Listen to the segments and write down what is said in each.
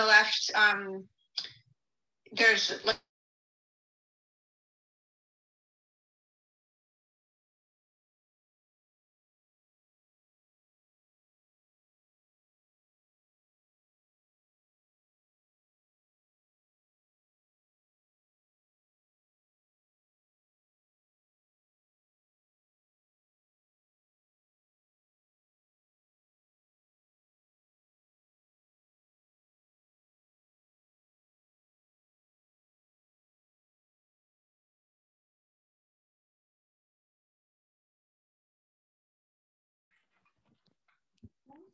the left, um, there's like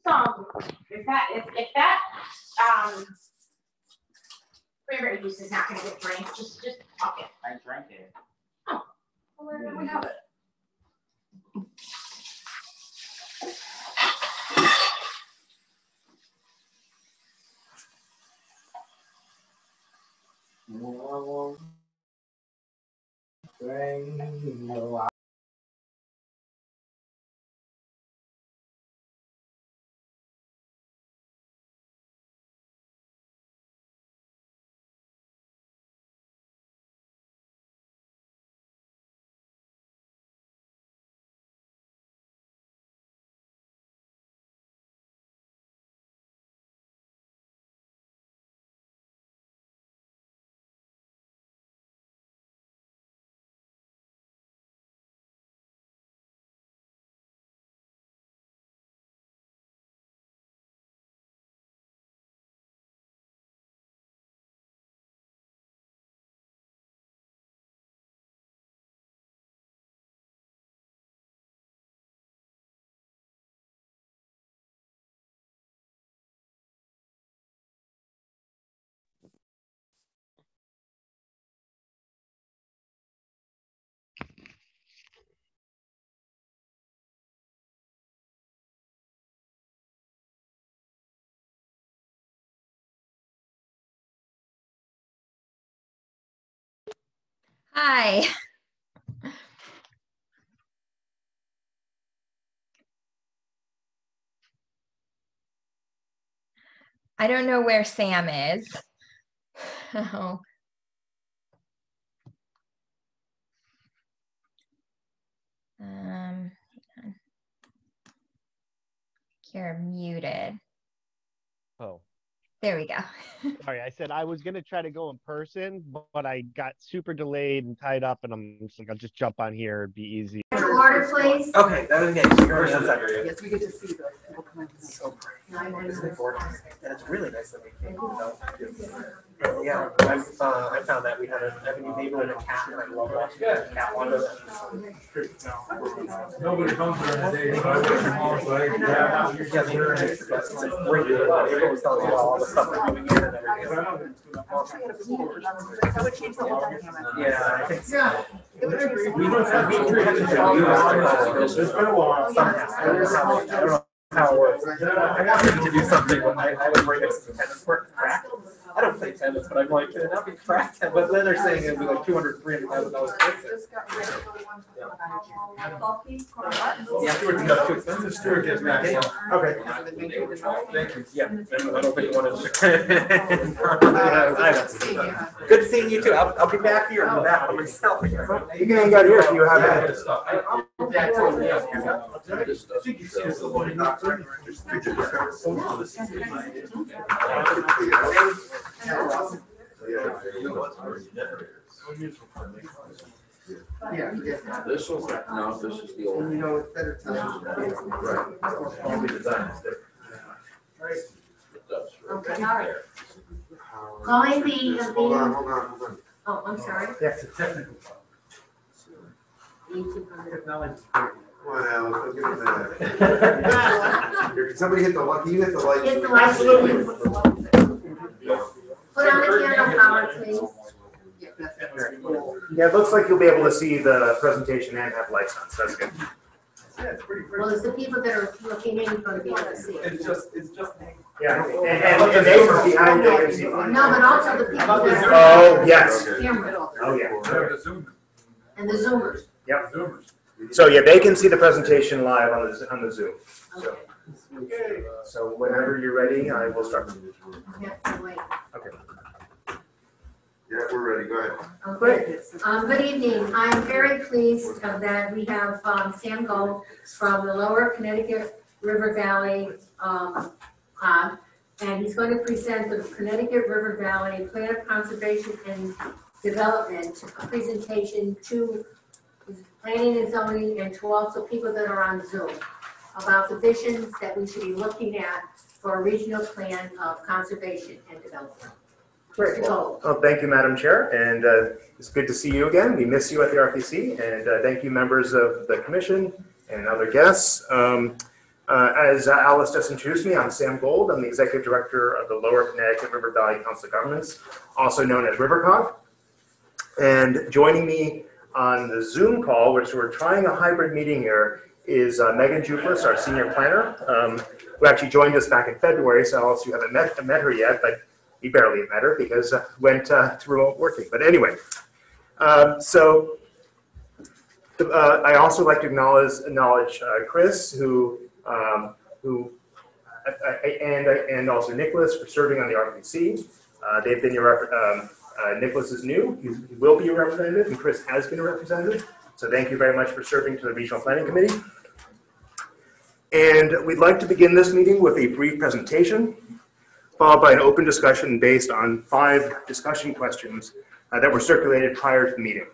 So if that, if, if that, um, cranberry juice is not gonna get drank, just, just talk it. I drank it. Oh, Well, then we have it. Hi. I don't know where Sam is. Oh. Um, you're muted. Oh, There we go. sorry. I said I was gonna try to go in person, but I got super delayed and tied up, and I'm just like, I'll just jump on here. It'd be easy. Order, please. Okay, that was good. First and second. Yes, we get to see the people come in. So pretty. Isn't it gorgeous? And it's really nice that we came, you know. And Yeah, I, uh, I found that we had a, I have a new neighbor with a cat, and I love watching the cat wander. Nobody comes during the day, so I wish them all, so I, Yeah, yeah. they're nice, but it's like great, you know, it always tells you all the stuff that we get and everything. That would change the whole dynamic. Yeah, I think so. It would change the We whole don't, we dynamic. treated each it's been a while. Somehow, I don't know how, I don't know how it works. I wanted to do something, when I, I would bring up some tennis court crack. I don't play tennis, but I'm like, can it not be cracked? But then they're saying it'd be like two hundred, three hundred thousand dollars. Just got rid of the one for the- Yeah, Stuart, that's too expensive. Stuart gets back. Okay. Thank you. Yeah, I don't think you wanted to. I don't- Good seeing you too. I'll, I'll be back here. I'll be back by myself. You can hang out here if you have it. I think you see us the one in Oxford. Yeah, yeah. This was, no, this is the old. And you know, it's better. Right. Probably designed it there. It does. Okay, all right. Calling the, uh, Hold on, the, hold on, hold on. oh, I'm sorry. That's a technical. Well, I was gonna say that. Here, Somebody hit the, can you hit the light? Hit the light. Put on the candle power, please. Yeah, that's it. Yeah, it looks like you'll be able to see the presentation and have lights on, so that's good. Yeah, it's pretty Well, pretty. it's the people that are looking in gonna be able to see it. It's just, it's just. Yeah, and, and the neighbor behind you can see. No, but also the people oh, that are. Oh, yes. Camera Oh, yeah. The Zoom, and the zoomers. Yep. Zoomers. So yeah, they can see the presentation live on the, on the Zoom. So, Okay. so whenever you're ready, I will start. Yeah, so wait. Yeah, we're ready, go ahead. Okay. Um, good evening. I'm very pleased that we have, um, Sam Gold from the Lower Connecticut River Valley, um, COG. And he's going to present the Connecticut River Valley Plan of Conservation and Development, presentation to planning and zoning and to also people that are on Zoom about the visions that we should be looking at for a regional plan of conservation and development. Great. Mr. Gold. Well, thank you, Madam Chair, and uh, it's good to see you again. We miss you at the RPC, and uh, thank you, members of the commission and other guests. Um, uh, As Alice just introduced me, I'm Sam Gold. I'm the Executive Director of the Lower Connecticut River Valley Council of Governments, also known as RiverCog. And joining me on the Zoom call, which we're trying a hybrid meeting here, is uh, Megan Jouflas, our senior planner, um, who actually joined us back in February. So Alice, you haven't met, met her yet, but we barely met her because uh, went uh, to remote working. But anyway, um, so uh, I also like to acknowledge acknowledge uh, Chris, who um, who I, I, and and also Nicholas for serving on the RPC. Uh, they've been your um, uh, Nicholas is new; He's, he will be a representative, and Chris has been a representative. So thank you very much for serving to the Regional Planning Committee. And we'd like to begin this meeting with a brief presentation followed by an open discussion based on five discussion questions uh, that were circulated prior to the meeting.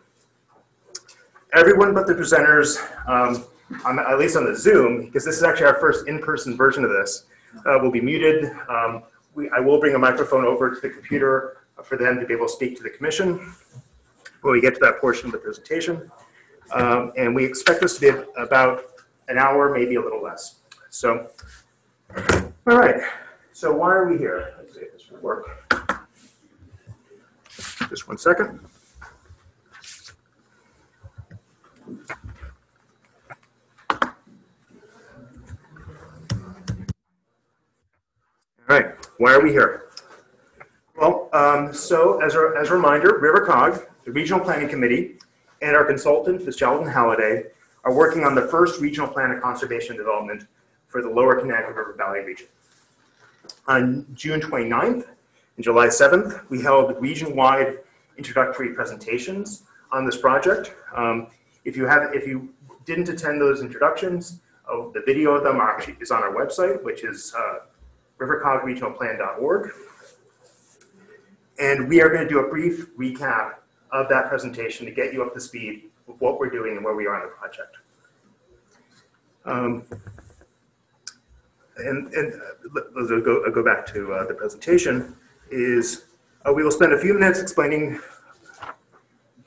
Everyone but the presenters, um, on, at least on the Zoom, because this is actually our first in-person version of this, uh, will be muted. Um, we, I will bring a microphone over to the computer for them to be able to speak to the commission when we get to that portion of the presentation. Um, and we expect this to be about an hour, maybe a little less. So, all right. So why are we here? Let's see if this will work. Just one second. All right, why are we here? Well, um, so as a, as a reminder, RiverCog, the Regional Planning Committee, and our consultant, Fitzgerald and Halliday, are working on the first regional plan of conservation development for the Lower Connecticut River Valley region. On June 29th and July 7th, we held region-wide introductory presentations on this project. Um, if you have, if you didn't attend those introductions, uh, the video of them actually is on our website, which is uh, rivercogregionalplan.org. And we are going to do a brief recap of that presentation to get you up to speed with what we're doing and where we are on the project. Um, and, and uh, let's go, go back to uh, the presentation, is uh, we will spend a few minutes explaining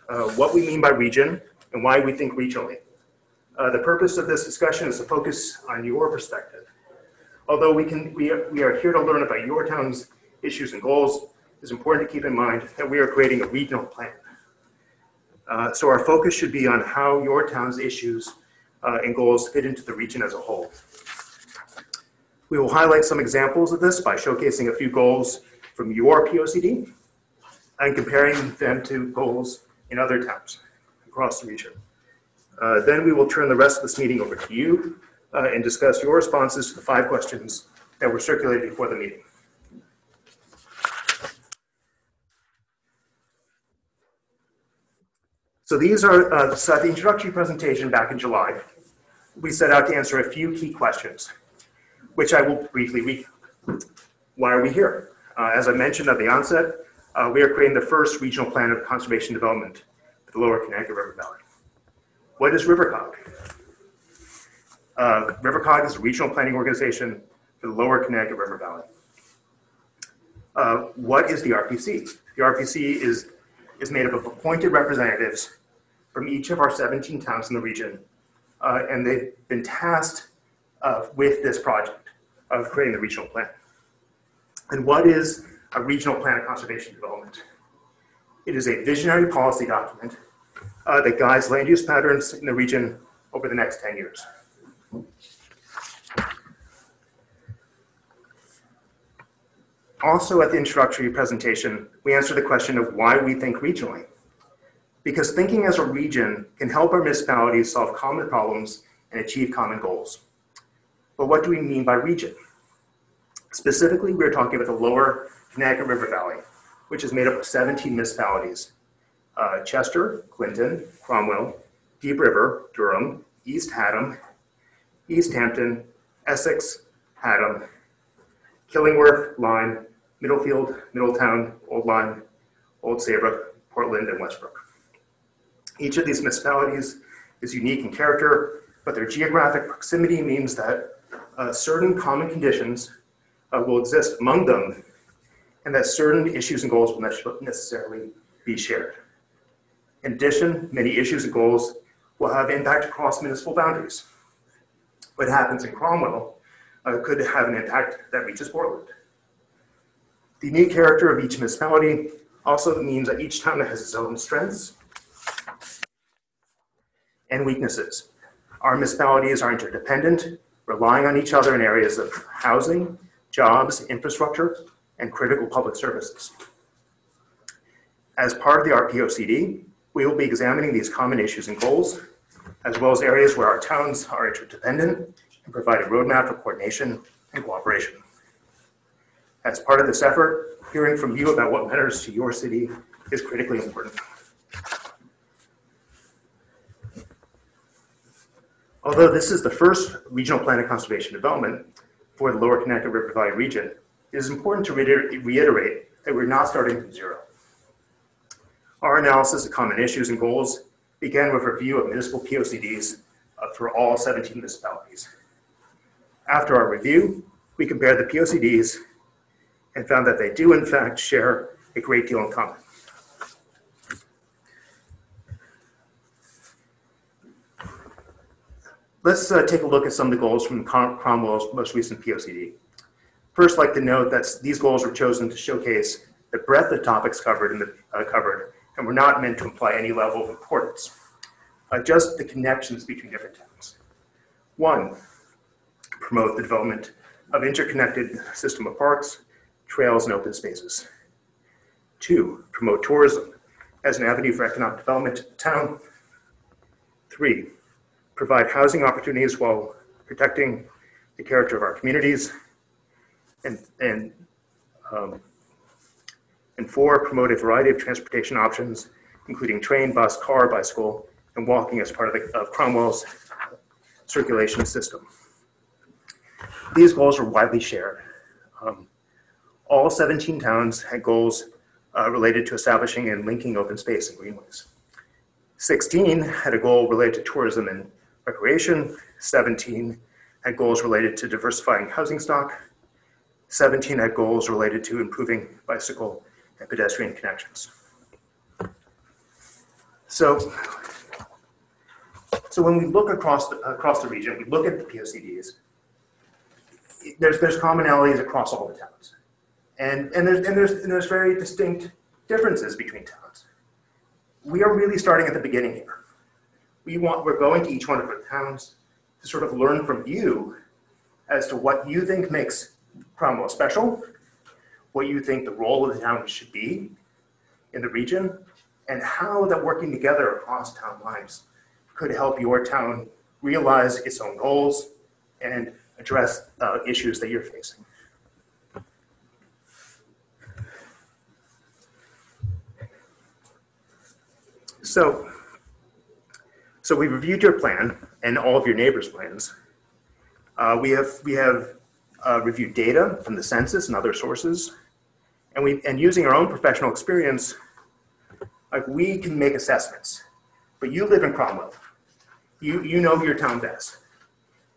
uh, what we mean by region and why we think regionally. Uh, the purpose of this discussion is to focus on your perspective. Although we can, we are, we are here to learn about your town's issues and goals, it's important to keep in mind that we are creating a regional plan. Uh, so our focus should be on how your town's issues uh, and goals fit into the region as a whole. We will highlight some examples of this by showcasing a few goals from your POCD and comparing them to goals in other towns across the region. Uh, Then we will turn the rest of this meeting over to you uh, and discuss your responses to the five questions that were circulated before the meeting. So these are, uh, so at the introductory presentation back in July, we set out to answer a few key questions, which I will briefly recap. Why are we here? Uh, As I mentioned at the onset, uh, we are creating the first regional plan of conservation development for the lower Connecticut River Valley. What is RiverCog? Uh, RiverCog is a regional planning organization for the lower Connecticut River Valley. Uh, What is the RPC? The RPC is, is made up of appointed representatives from each of our 17 towns in the region, uh, and they've been tasked uh, with this project of creating the regional plan. And what is a regional plan of conservation development? It is a visionary policy document uh, that guides land use patterns in the region over the next 10 years. Also at the introductory presentation, we answer the question of why we think regionally. because thinking as a region can help our municipalities solve common problems and achieve common goals. But what do we mean by region? Specifically, we're talking about the lower Connecticut River Valley, which is made up of 17 municipalities. Uh, Chester, Clinton, Cromwell, Deep River, Durham, East Haddam, East Hampton, Essex, Haddam, Killingworth, Lyme, Middlefield, Middletown, Old Lyme, Old Saybrook, Portland, and Westbrook. Each of these municipalities is unique in character, but their geographic proximity means that uh, certain common conditions uh, will exist among them, and that certain issues and goals will necessarily be shared. In addition, many issues and goals will have impact across municipal boundaries. What happens in Cromwell uh, could have an impact that reaches Portland. The unique character of each municipality also means that each town has its own strengths and weaknesses. Our municipalities are interdependent, relying on each other in areas of housing, jobs, infrastructure, and critical public services. As part of the RPOCD, we will be examining these common issues and goals, as well as areas where our towns are interdependent and provide a roadmap for coordination and cooperation. As part of this effort, hearing from you about what matters to your city is critically important. Although this is the first regional plan of conservation development for the lower Connecticut River Valley region, it is important to reiter- reiterate that we're not starting from zero. Our analysis of common issues and goals began with a review of municipal POCDs uh, for all 17 municipalities. After our review, we compared the POCDs and found that they do in fact share a great deal in common. Let's uh, take a look at some of the goals from Cromwell's most recent POCD. First, I'd like to note that these goals were chosen to showcase the breadth of topics covered in the uh, covered, and were not meant to imply any level of importance, uh, just the connections between different topics. One, promote the development of interconnected system of parks, trails, and open spaces. Two, promote tourism as an avenue for economic development in the town. Three, provide housing opportunities while protecting the character of our communities. And, and, um, and four, promote a variety of transportation options, including train, bus, car, bicycle, and walking as part of, the, of Cromwell's circulation system. These goals are widely shared. Um, all 17 towns had goals uh, related to establishing and linking open space and greenways. 16 had a goal related to tourism and recreation. 17 had goals related to diversifying housing stock. 17 had goals related to improving bicycle and pedestrian connections. So, so when we look across the, across the region, we look at the POCDs, there's, there's commonalities across all the towns. And, and, there's, and, there's, and there's very distinct differences between towns. We are really starting at the beginning here. We want, we're going to each one of the towns to sort of learn from you as to what you think makes Cromwell special, what you think the role of the town should be in the region, and how that working together across town lines could help your town realize its own goals and address uh, issues that you're facing. So, so we reviewed your plan and all of your neighbors' plans. Uh, we have we have uh, reviewed data from the census and other sources, and we and using our own professional experience, like we can make assessments. But you live in Cromwell, you you know your town best,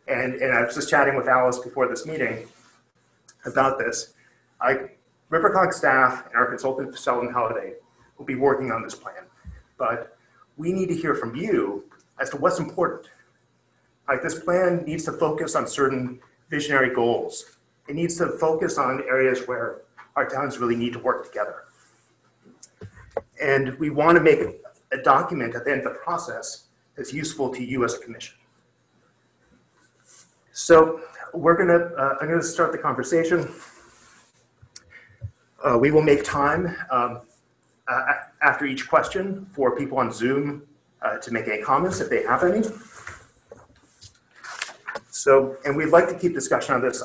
and and I was just chatting with Alice before this meeting about this. I Rivercog staff and our consultant Sheldon Halliday will be working on this plan, but we need to hear from you as to what's important. Like this plan needs to focus on certain visionary goals. It needs to focus on areas where our towns really need to work together. And we want to make a document at the end of the process that's useful to you as a commission. So we're gonna, uh, I'm gonna start the conversation. Uh, we will make time um, uh, after each question for people on Zoom uh, to make any comments if they have any. So, and we'd like to keep discussion on this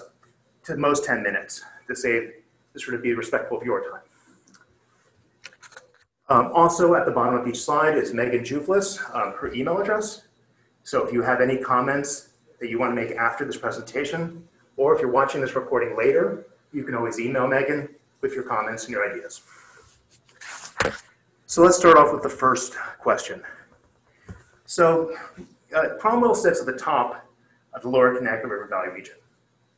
to most 10 minutes to save, to sort of be respectful of your time. Um, Also, at the bottom of each slide is Megan Jouflas, um, her email address. So if you have any comments that you want to make after this presentation, or if you're watching this recording later, you can always email Megan with your comments and your ideas. So let's start off with the first question. So uh, Cromwell sits at the top of the lower Connecticut River Valley region.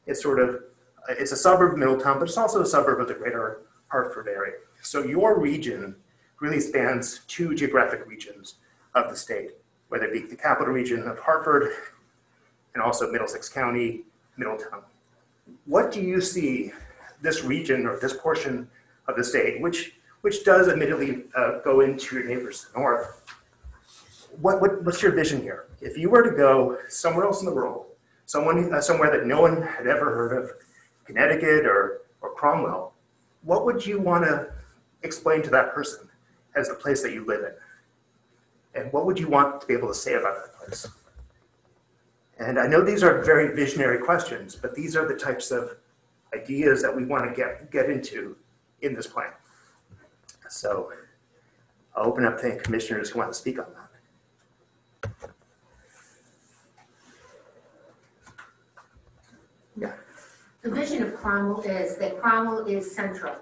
It's sort of, it's a suburb of Middletown, but it's also a suburb of the greater Hartford area. So your region really spans two geographic regions of the state, whether it be the capital region of Hartford and also Middlesex County, Middletown. What do you see this region or this portion of the state, which, which does admittedly uh, go into your neighbors to the north, what, what, what's your vision here? If you were to go somewhere else in the world, someone, uh, somewhere that no one had ever heard of, Connecticut or, or Cromwell, what would you want to explain to that person as the place that you live in? And what would you want to be able to say about that place? And I know these are very visionary questions, but these are the types of ideas that we want to get, get into in this plan. So I'll open up to any commissioners who want to speak on that. The vision of Cromwell is that Cromwell is central.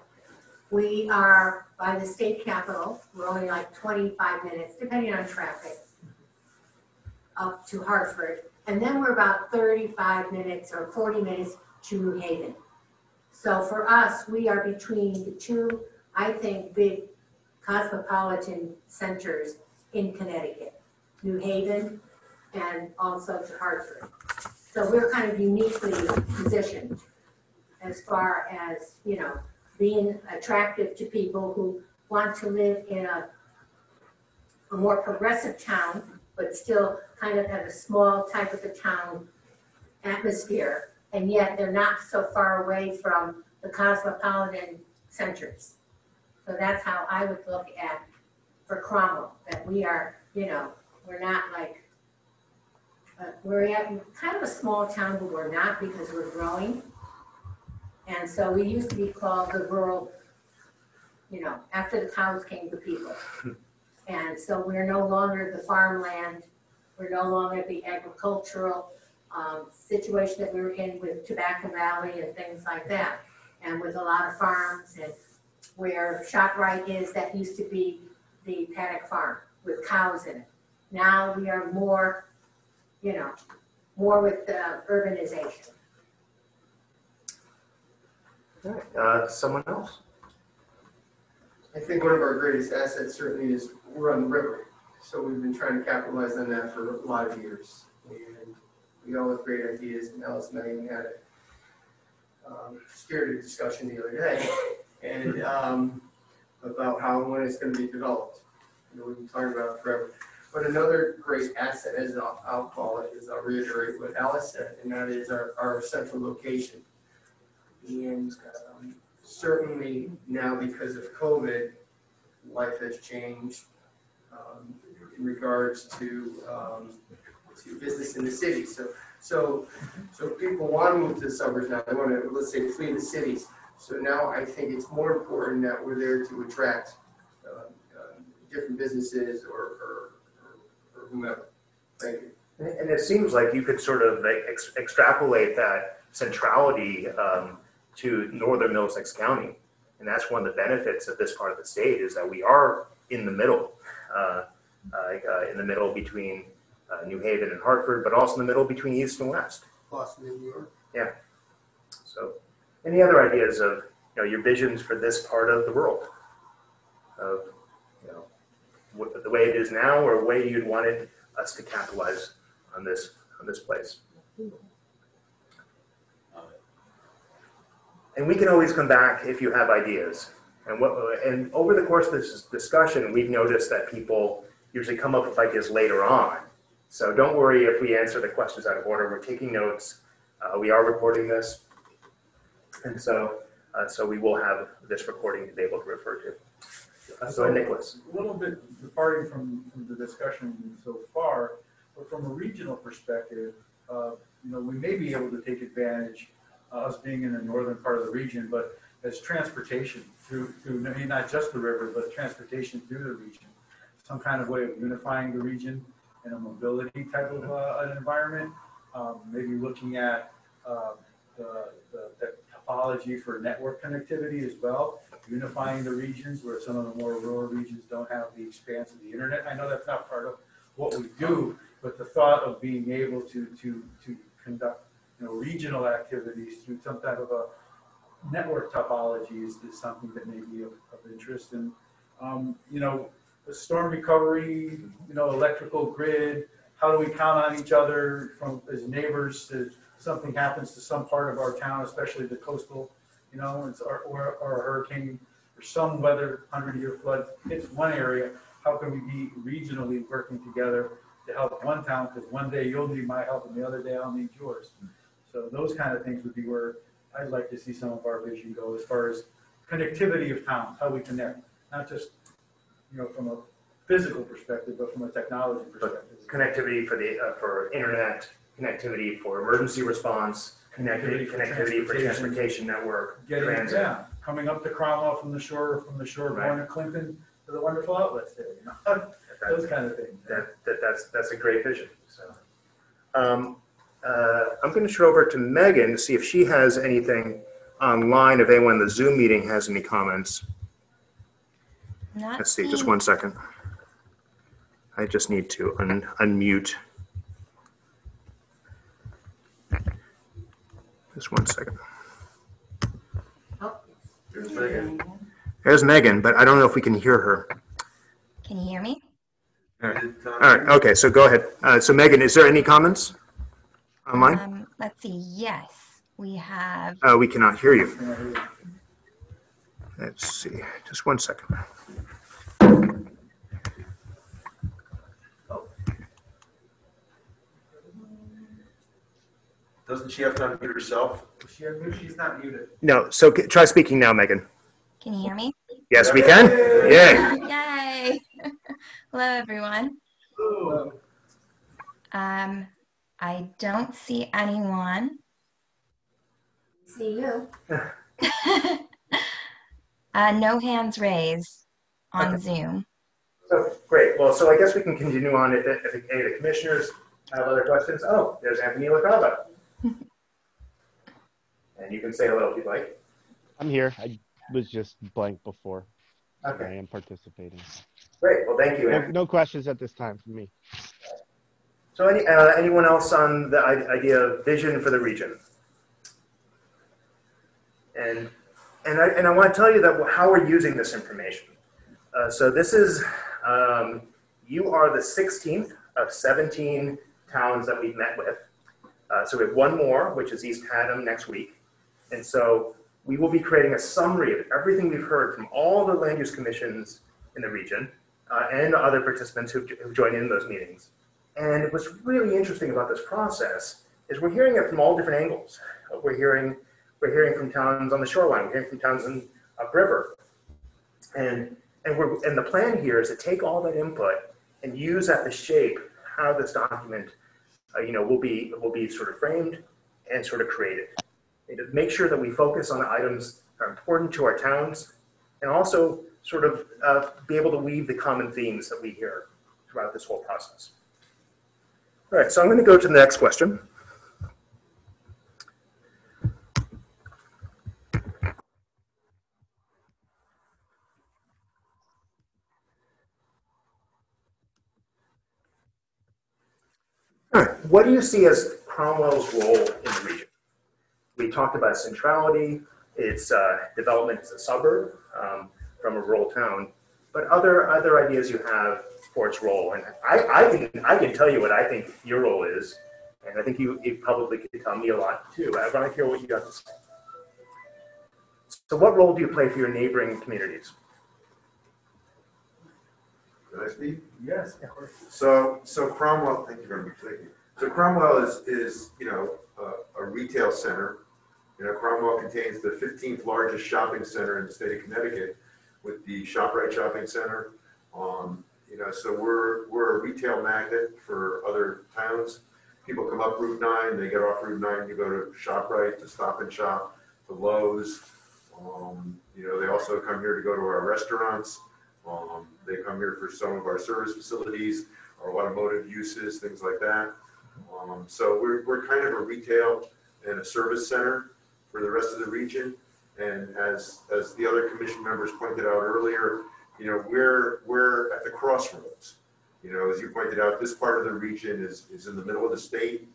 We are by the state capitol, we're only like twenty-five minutes, depending on traffic, up to Hartford. And then we're about thirty-five minutes or forty minutes to New Haven. So for us, we are between the two, I think, big cosmopolitan centers in Connecticut. New Haven and also to Hartford. So we're kind of uniquely positioned as far as, you know, being attractive to people who want to live in a, a more progressive town, but still kind of have a small type of a town atmosphere. And yet they're not so far away from the cosmopolitan centers. So that's how I would look at, for Cromwell, that we are, you know, we're not like, uh, we're at kind of a small town, but we're not because we're growing. And so we used to be called the rural, you know, after the cows came the people. And so we're no longer the farmland, we're no longer the agricultural um, situation that we were in with Tobacco Valley and things like that. And with a lot of farms and where ShopRite is, that used to be the paddock farm with cows in it. Now we are more, you know, more with the urbanization. All right, uh, someone else? I think one of our greatest assets certainly is we're on the river. So we've been trying to capitalize on that for a lot of years. And we all have great ideas, and Alice and I even had a um, spirited discussion the other day. And um, about how and when it's gonna be developed. You know, we've been talking about it forever. But another great asset, as I'll, I'll call it, is I'll reiterate what Alice said, and that is our, our central location. And um, certainly now because of COVID, life has changed um, in regards to, um, to business in the city. So, so, so people want to move to the suburbs now, they want to, let's say, flee the cities. So now I think it's more important that we're there to attract uh, uh, different businesses or, or, or- or whomever. Thank you. And it seems like you could sort of ex- extrapolate that centrality um, to northern Middlesex County. And that's one of the benefits of this part of the state is that we are in the middle, Uh, uh, uh, in the middle between uh, New Haven and Hartford, but also in the middle between east and west. Boston and New York. Yeah. So, any other ideas of you know your visions for this part of the world, of you know what, the way it is now, or way you'd wanted us to capitalize on this on this place? And we can always come back if you have ideas. And what and over the course of this discussion, we've noticed that people usually come up with ideas later on. So don't worry if we answer the questions out of order. We're taking notes. Uh, we are recording this. And so, uh, so we will have this recording to be able to refer to. So Nicholas. A little bit departing from, from the discussion so far, but from a regional perspective, uh, you know, we may be able to take advantage, uh, us being in the northern part of the region, but as transportation through, through, not just the river, but transportation through the region. Some kind of way of unifying the region in a mobility type of, uh, an environment. Um, maybe looking at, uh, the, the the topology for network connectivity as well unifying the regions where some of the more rural regions don't have the expanse of the internet. I know that's not part of what we do, but the thought of being able to, to, to conduct, you know, regional activities through some type of a network topology is, is something that may be of, of interest. And, um, you know, storm recovery, you know, electrical grid, how do we count on each other from, as neighbors to, something happens to some part of our town, especially the coastal you know, it's, or, or, or a hurricane, or some weather, hundred-year flood hits one area, how can we be regionally working together to help one town, because one day you'll need my help and the other day I'll need yours. So those kind of things would be where I'd like to see some of our vision go as far as connectivity of towns, how we connect, not just, you know, from a physical perspective, but from a technology perspective. Connectivity for the, uh, for internet, connectivity for emergency response, connectivity, Connectivity for connectivity for transportation. transportation network, Getting, transit. yeah, coming up to Cromwell from the shore, from the shore going to Clinton to the wonderful outlets there, you know, those kind of things. That, that, that's, that's a great vision, so. Um, uh, I'm gonna turn over to Megan to see if she has anything online, if anyone in the Zoom meeting has any comments. Not Let's see, just one second. I just need to un- unmute. Just one second. Oh, Here's Megan. There's Megan, but I don't know if we can hear her. Can you hear me? All right, okay, so go ahead. Uh, So Megan, is there any comments online? Um, let's see. Yes, we have. Uh, We cannot hear you. You Let's see, just one second. Doesn't she have to unmute herself? She, she's not muted. No, so try speaking now, Megan. Can you hear me? Yes, we can? Yay. Yay! Hello, everyone. Oh, Um, I don't see anyone. See you. uh, no hands raised on Okay. Zoom. So, great, well, so I guess we can continue on if, if any of the commissioners have other questions. Oh, there's Anthony LaCava. And you can say hello if you'd like. I'm here. I was just blank before. Okay. I am participating. great, well, thank you, No, no questions at this time from me. So any, uh, anyone else on the idea of vision for the region? And, and I, and I want to tell you that how we're using this information. Uh, so this is, um, you are the 16th of 17 towns that we've met with. Uh, so we have one more, which is East Haddam next week. And so we will be creating a summary of everything we've heard from all the land use commissions in the region uh, and other participants who've, who've joined in those meetings. And what's really interesting about this process is we're hearing it from all different angles. We're hearing, we're hearing from towns on the shoreline, we're hearing from towns in upriver. And, and we're, and the plan here is to take all that input and use that to shape how this document, uh, you know, will be, will be sort of framed and sort of created. And to make sure that we focus on the items that are important to our towns and also sort of uh, be able to weave the common themes that we hear throughout this whole process. All right, so I'm going to go to the next question. All right, what do you see as Cromwell's role in the region? We talked about centrality, its uh, development as a suburb um, from a rural town, but other other ideas you have for its role. And I, I can I can tell you what I think your role is, and I think you, you probably could tell me a lot too. I want to hear what you have to say. So, what role do you play for your neighboring communities? Can I speak? Yes, of course. So, so Cromwell, thank you very much, thank you. So Cromwell is, is, you know, a, a retail center. You know, Cromwell contains the fifteenth largest shopping center in the state of Connecticut. with the ShopRite Shopping Center. Um, you know, so we're, we're a retail magnet for other towns. People come up Route nine, they get off Route nine, to go to ShopRite, to Stop and Shop, to Lowe's. Um, you know, they also come here to go to our restaurants. Um, they come here for some of our service facilities, our automotive uses, things like that. Um, so we're, we're kind of a retail and a service center for the rest of the region. And as, as the other commission members pointed out earlier, you know, we're, we're at the crossroads. You know, as you pointed out, this part of the region is, is in the middle of the state.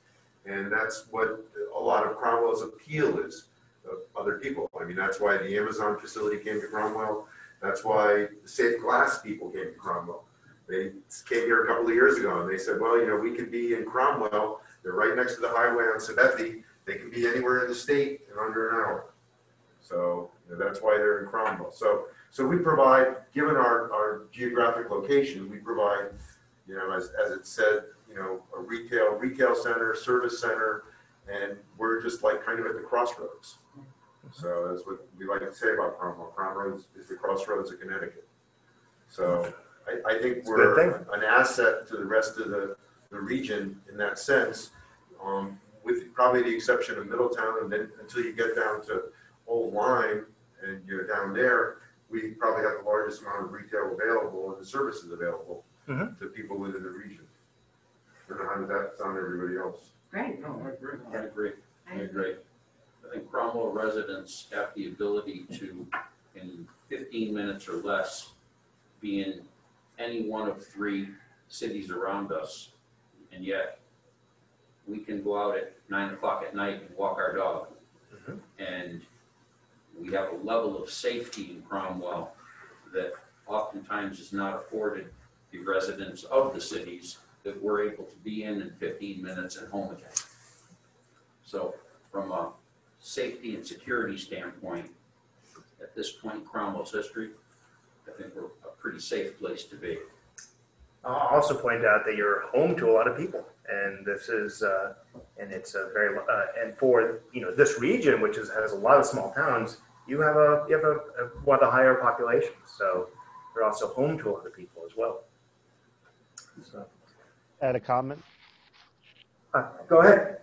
And that's what a lot of Cromwell's appeal is of other people. I mean, that's why the Amazon facility came to Cromwell. That's why the Safe Glass people came to Cromwell. They came here a couple of years ago and they said, well, you know, we could be in Cromwell. They're right next to the highway on Sebethe. They can be anywhere in the state in under an hour. So you know, that's why they're in Cromwell. So, so we provide, given our, our geographic location, we provide, you know, as, as it said, you know, a retail, retail center, service center, and we're just like kind of at the crossroads. So that's what we like to say about Cromwell. Cromwell is- is the crossroads of Connecticut. So I, I think we're an asset to the rest of the, the region in that sense. Um, with probably the exception of Middletown and then until you get down to Old Lyme and you're down there, we probably have the largest amount of retail available and the services available Mhm. to people within the region. I don't know how does that sound to everybody else? Great. No, I agree. I agree, I agree. I think Cromwell residents have the ability to, in fifteen minutes or less, be in any one of three cities around us. And yet, we can go out at nine o'clock at night and walk our dog. Mhm. And we have a level of safety in Cromwell that oftentimes is not afforded the residents of the cities that we're able to be in in fifteen minutes and home again. So from a safety and security standpoint, at this point in Cromwell's history, I think we're a pretty safe place to be. I'll also point out that you're home to a lot of people, and this is, uh, and it's a very, uh, and for you know this region, which is, has a lot of small towns, you have a you have a, a one of the higher populations, so you're also home to a lot of people as well. So, Add a comment. uh, go ahead.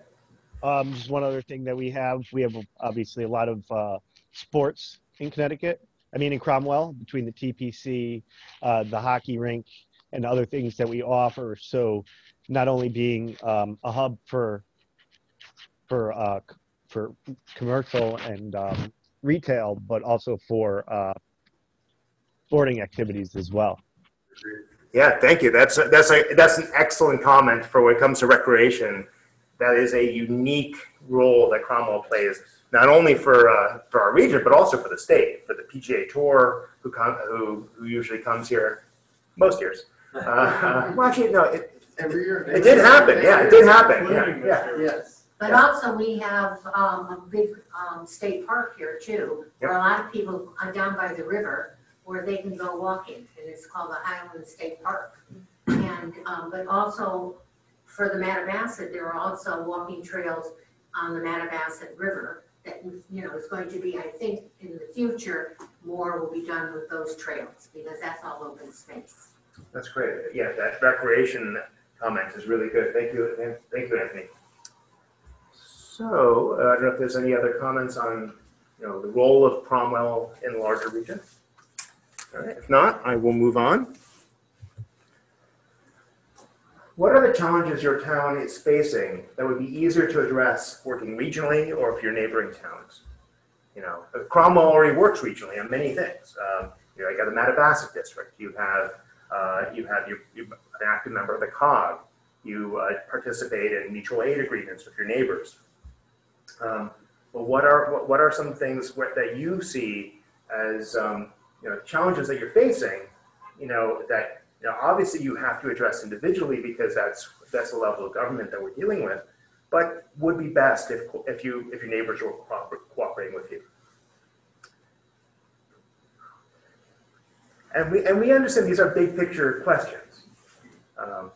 Um, just one other thing that we have, we have obviously a lot of uh, sports in Connecticut. I mean, in Cromwell, between the TPC, uh, the hockey rink, and other things that we offer. So, not only being um, a hub for for uh, for commercial and um, retail, but also for uh, sporting activities as well. Yeah, thank you. That's a, that's a that's an excellent comment for when it comes to recreation. That is a unique role that Cromwell plays, not only for uh, for our region, but also for the state, for the PGA Tour, who come, who who usually comes here most years. Uh, well, actually, no, it, Every year. it did happen. Yeah, it did happen. Yeah, yeah. Yes. But also, we have um, a big um, state park here too, where a lot of people are down by the river, where they can go walking, and it's called the Highland State Park. And, um, but also, for the Mattabasset, there are also walking trails on the Mattabesset River that, you know, is going to be, I think, in the future, more will be done with those trails, because that's all open space. That's great. Yeah, that recreation comment is really good. Thank you, thank you, Anthony. So, uh, I don't know if there's any other comments on, you know, the role of Cromwell in the larger region. All right, if not, I will move on. What are the challenges your town is facing that would be easier to address working regionally or if you're neighboring towns? You know, Cromwell already works regionally on many things. Um, you know, you got the Mattabasset district. You have uh, you have your, you're an active member of the COG. You uh, participate in mutual aid agreements with your neighbors. Um, but what are what, what are some things that you see as um, you know challenges that you're facing? You know that you know obviously you have to address individually because that's that's the level of government that we're dealing with. But would be best if if you if your neighbors were cooperating with you. And we, and we understand these are big picture questions. Um,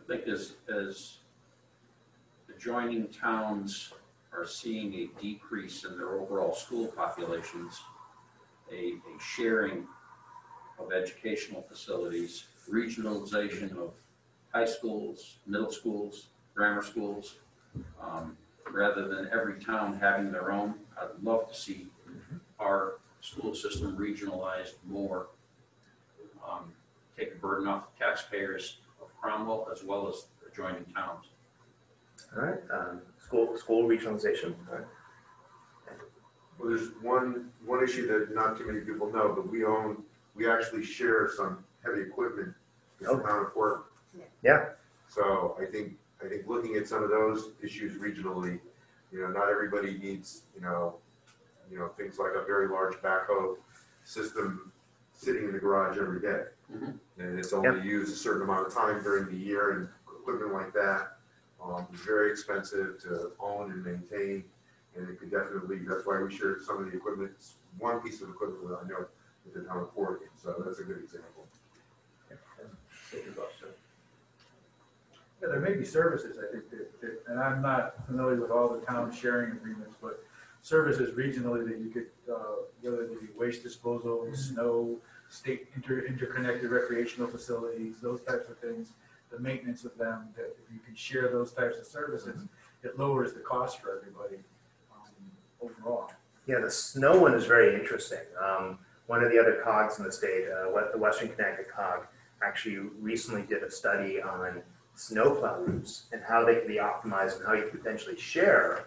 I think as, as adjoining towns are seeing a decrease in their overall school populations, a, a sharing of educational facilities, regionalization of high schools, middle schools, grammar schools, um, rather than every town having their own. I'd love to see our school system regionalized more. Um, Take the burden off the taxpayers of Cromwell as well as adjoining towns. All right, um, school, school regionalization, all right. Well, there's one, one issue that not too many people know, but we own, we actually share some heavy equipment with the town of Fort. Yeah. So I think, I think looking at some of those issues regionally, you know, not everybody needs, you know, you know, things like a very large backhoe system sitting in the garage every day. Mhm. And it's only used a certain amount of time during the year and equipment like that, um, is very expensive to own and maintain. And it could definitely, that's why we share some of the equipment, It's one piece of equipment that I know with the town of Fort, so that's a good example. Yeah, there may be services, I think, that, that, and I'm not familiar with all the town sharing agreements, but services regionally that you could, uh, whether it be waste disposal, snow, state inter, interconnected recreational facilities, those types of things, the maintenance of them, that if you can share those types of services, it lowers the cost for everybody, um, overall. Yeah, the snow one is very interesting. Um, one of the other cogs in the state, uh, what the Western Connecticut cog, actually recently did a study on snowplow routes and how they can be optimized and how you could potentially share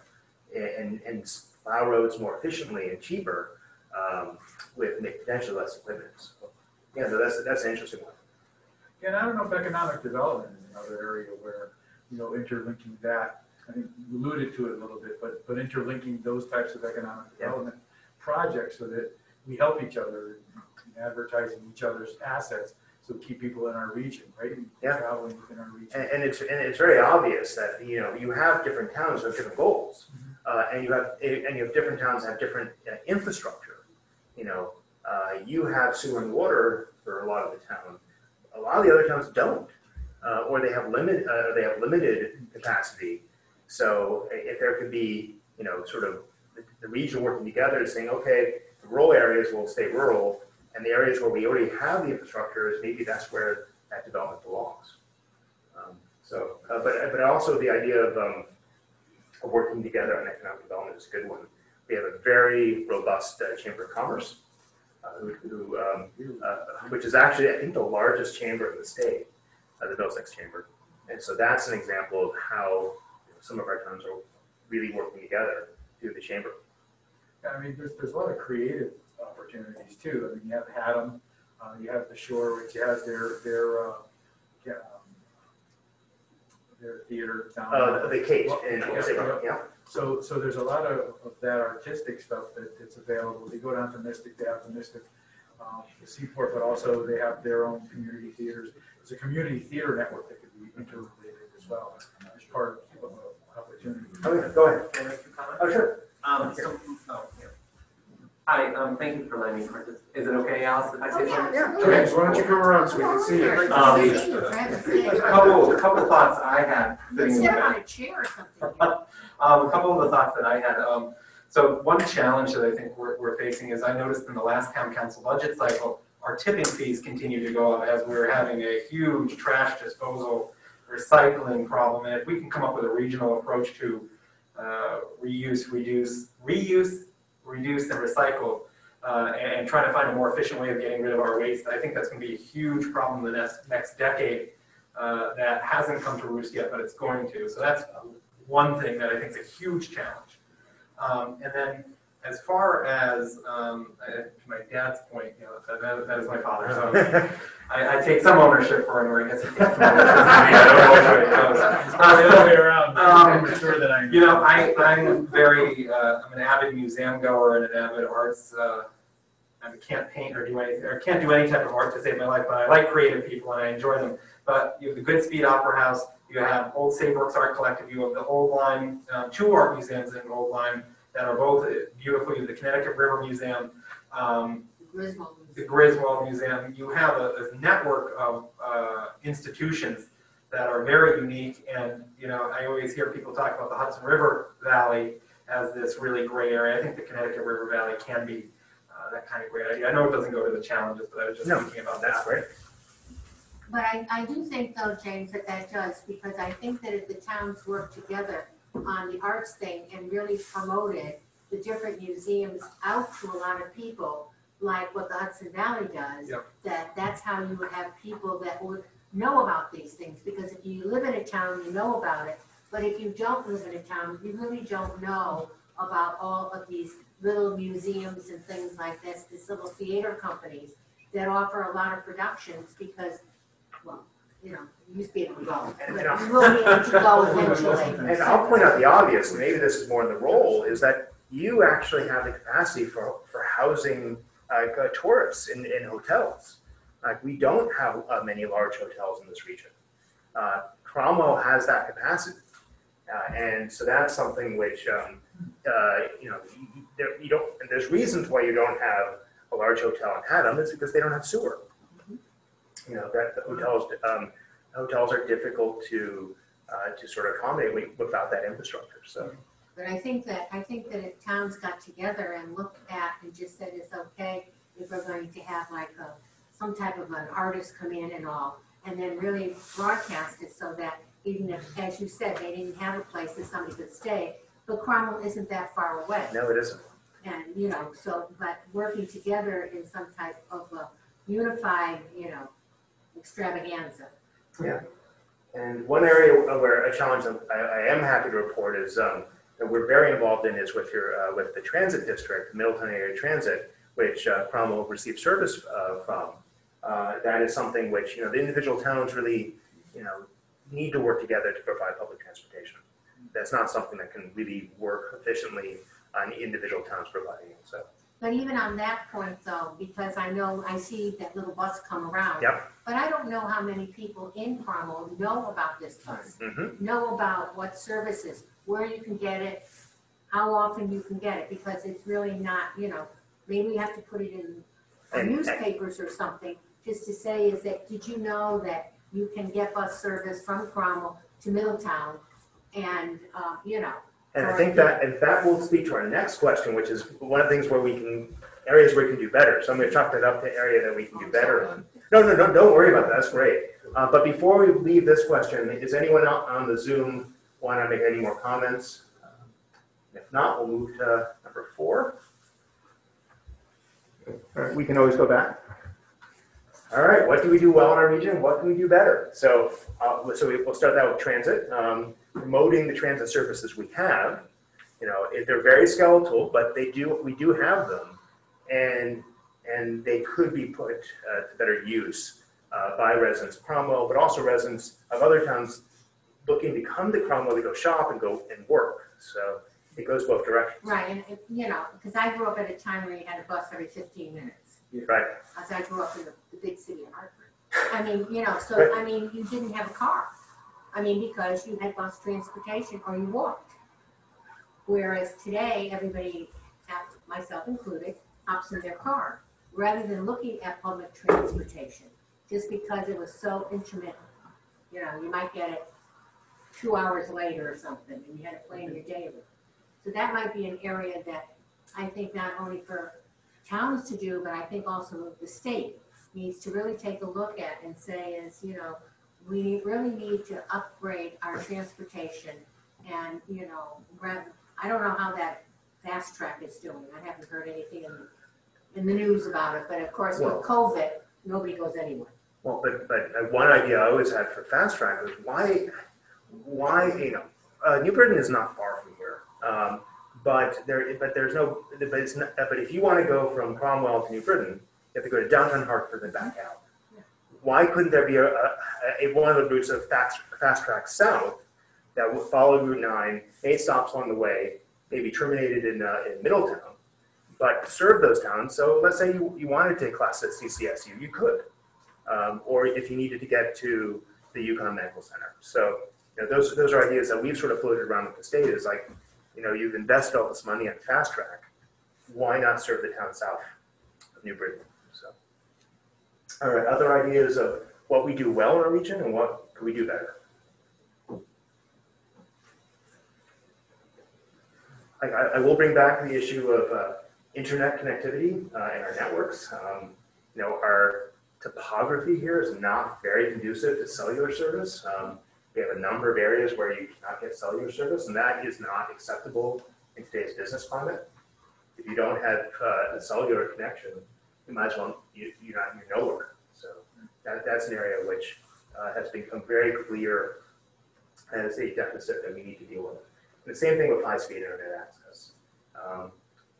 and, and plow roads more efficiently and cheaper um, with potentially less equipment. So, yeah, so that's that's an interesting one. Yeah, and I don't know if economic development is another area where, you know, interlinking that, I think you alluded to it a little bit, but, but interlinking those types of economic development projects so that we help each other, in advertising each other's assets, so keep people in our region, right? Yeah. Traveling within our region. And, and it's and it's very obvious that you know you have different towns with different goals, uh, and you have and you have different towns that have different uh, infrastructure. You know, uh, you have sewer and water for a lot of the town. A lot of the other towns don't, uh, or they have limit uh, they have limited capacity. So if there could be you know sort of the, region working together, and saying okay, the rural areas will stay rural, and the areas where we already have the infrastructure is maybe that's where that development belongs. Um, So, uh, but, but also the idea of, um, of working together on economic development is a good one. We have a very robust uh, Chamber of Commerce, uh, who, who, um, uh, which is actually, I think, the largest chamber in the state, uh, the Middlesex Chamber. And so that's an example of how some of our towns are really working together through the chamber. Yeah, I mean, there's, there's a lot of creative opportunities too. I mean, you have Haddam, uh, you have the Shore, which has their, their, uh, um, their theater down. Uh, the cage in, Yeah. yeah, So, so there's a lot of, of that artistic stuff that, that's available. They go down to Mystic, they have the Mystic, um, the Seaport, but also they have their own community theaters. It's a community theater network that could be interrelated as well, as part of an opportunity. okay, go ahead. Can I make a comment? Oh, sure. Um, so, oh, yeah. Hi, um, thank you for letting me participate. Is it okay, Alice, if I say something? Okay, so why don't you come around so we can see you? Um. A couple, a couple thoughts I had. sitting in the Sit on a chair or something. Um, a couple of the thoughts that I had, um, so one challenge that I think we're, we're facing is I noticed in the last town council budget cycle, our tipping fees continue to go up as we're having a huge trash disposal, recycling problem, and if we can come up with a regional approach to, uh, reuse, reduce, reuse, reduce and recycle, uh, and, and try to find a more efficient way of getting rid of our waste, I think that's gonna be a huge problem in the next, next decade, uh, that hasn't come to roost yet, but it's going to, so that's one thing that I think is a huge challenge. Um, and then as far as, um, uh, to my dad's point, you know, that, that, that is my father, so I, I take some ownership for him where he gets to take some ownership. I don't know which way it goes. It's the other way around, Um, sure that I. You know, I, I'm very, uh, I'm an avid museum goer and an avid arts, uh, I can't paint or do anything, or can't do any type of art to save my life, but I like creative people and I enjoy them. But you have the Goodspeed Opera House, you have Old Saybrook's Art Collective, you have the Old Lyme, um, two art museums in Old Lyme that are both beautiful, you have the Connecticut River Museum, um, Griswold. the Griswold Museum, you have a, a network of uh, institutions that are very unique. And, you know, I always hear people talk about the Hudson River Valley as this really great area. I think the Connecticut River Valley can be uh, that kind of great idea. I know it doesn't go to the challenges, but I was just No, thinking about That's that. great. But I, I do think though, James, that that does, because I think that if the towns work together on the arts thing and really promoted the different museums out to a lot of people, like what the Hudson Valley does, Yep. that that's how you would have people that would know about these things, because if you live in a town, you know about it, but if you don't live in a town, you really don't know about all of these little museums and things like this, these little theater companies that offer a lot of productions, because, well, you know, you used to be able to go, And, but you know- you will be able to go eventually. And I'll point out the obvious, and maybe this is more in the role, is that you actually have the capacity for, for housing uh, tourists in, in hotels. Like, we don't have uh, many large hotels in this region. Uh, Cromwell has that capacity. Uh, and so that's something which, um, uh, you know, you- you- there, you don't, and there's reasons why you don't have a large hotel in Haddam, it's because they don't have sewer. You know, that, the hotels, um, hotels are difficult to, uh, to sort of accommodate without that infrastructure, so. But I think that, I think that if towns got together and looked at and just said it's okay if we're going to have like a, some type of an artist come in and all, and then really broadcast it so that even if, as you said, they didn't have a place that somebody could stay, but Cromwell isn't that far away. No, it isn't. And, you know, so, but working together in some type of a unified, you know, extravaganza. Yeah. And one area where a challenge that I, I am happy to report is, um, that we're very involved in is with your, uh, with the transit district, Middletown Area Transit, which uh, Cromwell receives service, uh, from. Uh, that is something which, you know, the individual towns really, you know, need to work together to provide public transportation. That's not something that can really work efficiently on individual towns providing so. But even on that point though, because I know, I see that little bus come around. Yep. But I don't know how many people in Cromwell know about this bus, mhm. know about what services, where you can get it, how often you can get it, because it's really not, you know, maybe we have to put it in And- newspapers or something, just to say is that, did you know that you can get bus service from Cromwell to Middletown? And, um, you know, And I think that, and that will speak to our next question, which is one of the things where we can, areas where we can do better. So I'm gonna chalk that up to area that we can do better on. No, no, no, don't worry about that, that's great. Uh, but before we leave this question, is anyone out on the Zoom wanna make any more comments? If not, we'll move to number four. All right, we can always go back. All right, what do we do well in our region? What can we do better? So, uh, so we- we'll start that with transit. Um, promoting the transit services we have. You know, if they're very skeletal, but they do, we do have them. And, and they could be put uh, to better use uh, by residents of Cromwell, but also residents of other towns looking to come to Cromwell to go shop and go and work. So it goes both directions, right, and, if- you know, because I grew up at a time where you had a bus every fifteen minutes. right? As I grew up in the, the big city of Hartford. I mean, you know, so, I mean, you didn't have a car. I mean, because you had bus transportation or you walked. Whereas today, everybody, uh, myself included, hops in their car, rather than looking at public transportation, just because it was so intermittent. You know, you might get it two hours later or something, and you had to plan your daily. So that might be an area that I think not only for towns to do, but I think also the state needs to really take a look at and say is, you know, we really need to upgrade our transportation and, you know, grab, I don't know how that fast track is doing. I haven't heard anything in, in the news about it, but of course with COVID, nobody goes anywhere. Well, but, but uh, one idea I always had for fast track was why, why, you know, uh, New Britain is not far from here. Um, but there, but there's no, but it's not, but if you want to go from Cromwell to New Britain, you have to go to downtown Hartford and back out. Why couldn't there be a, a, a one of the routes of fast, fast track south that would follow Route nine, eight stops along the way, maybe terminated in, uh, in Middletown, but serve those towns. So let's say you, you wanted to take class at CCSU, you could um, or if you needed to get to the UConn Medical Center. So, you know, those, those are ideas that we've sort of floated around with the state is like, you know, you've invested all this money on fast track. Why not serve the town south of New Britain? Right, other ideas of what we do well in our region and what could we do better? I, I, I will bring back the issue of, uh, internet connectivity uh, in our networks. Um, You know, our topography here is not very conducive to cellular service. Um, We have a number of areas where you cannot get cellular service, and that is not acceptable in today's business climate. If you don't have uh, a cellular connection, you might as well, you, you're not, you're nowhere. So that, that's an area which uh, has become very clear as a deficit that we need to deal with. And the same thing with high-speed internet access. Um,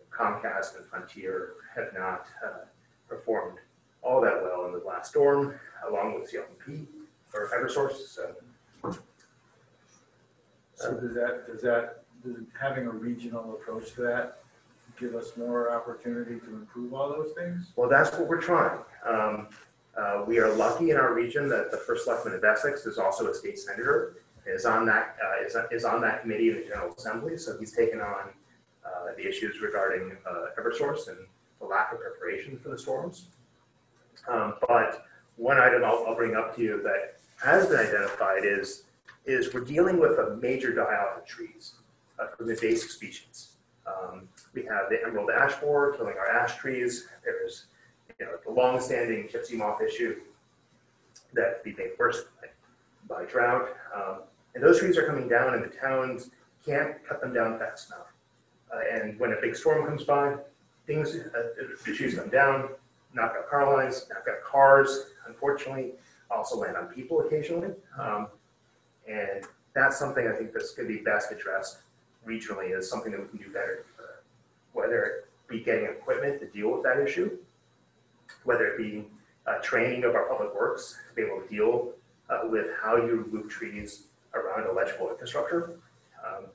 Comcast and Frontier have not uh, performed all that well in the last storm, along with CLP or Eversource. So So does that, does that, does having a regional approach to that give us more opportunity to improve all those things? Well, that's what we're trying. Um, uh, we are lucky in our region that the first selectman of Essex is also a state senator, is on that, uh, is, is on that committee in the General Assembly, so he's taken on uh, the issues regarding uh, Eversource and the lack of preparation for the storms. Um, but one item I'll, I'll bring up to you that has been identified is, is we're dealing with a major die-off of trees, uh, from invasive species. Um, we have the emerald ash borer killing our ash trees. There's, you know, the long-standing gypsy moth issue that be made worse by, by drought. Um, and those trees are coming down, and the towns can't cut them down fast enough. Uh, and when a big storm comes by, things, uh, trees come down, knock out car lines, knock out cars. Unfortunately, also land on people occasionally. Um, and that's something I think that's going to be best addressed regionally as something that we can do better. Whether it be getting equipment to deal with that issue, whether it be uh, training of our public works to be able to deal uh, with how you remove trees around electrical infrastructure. Um,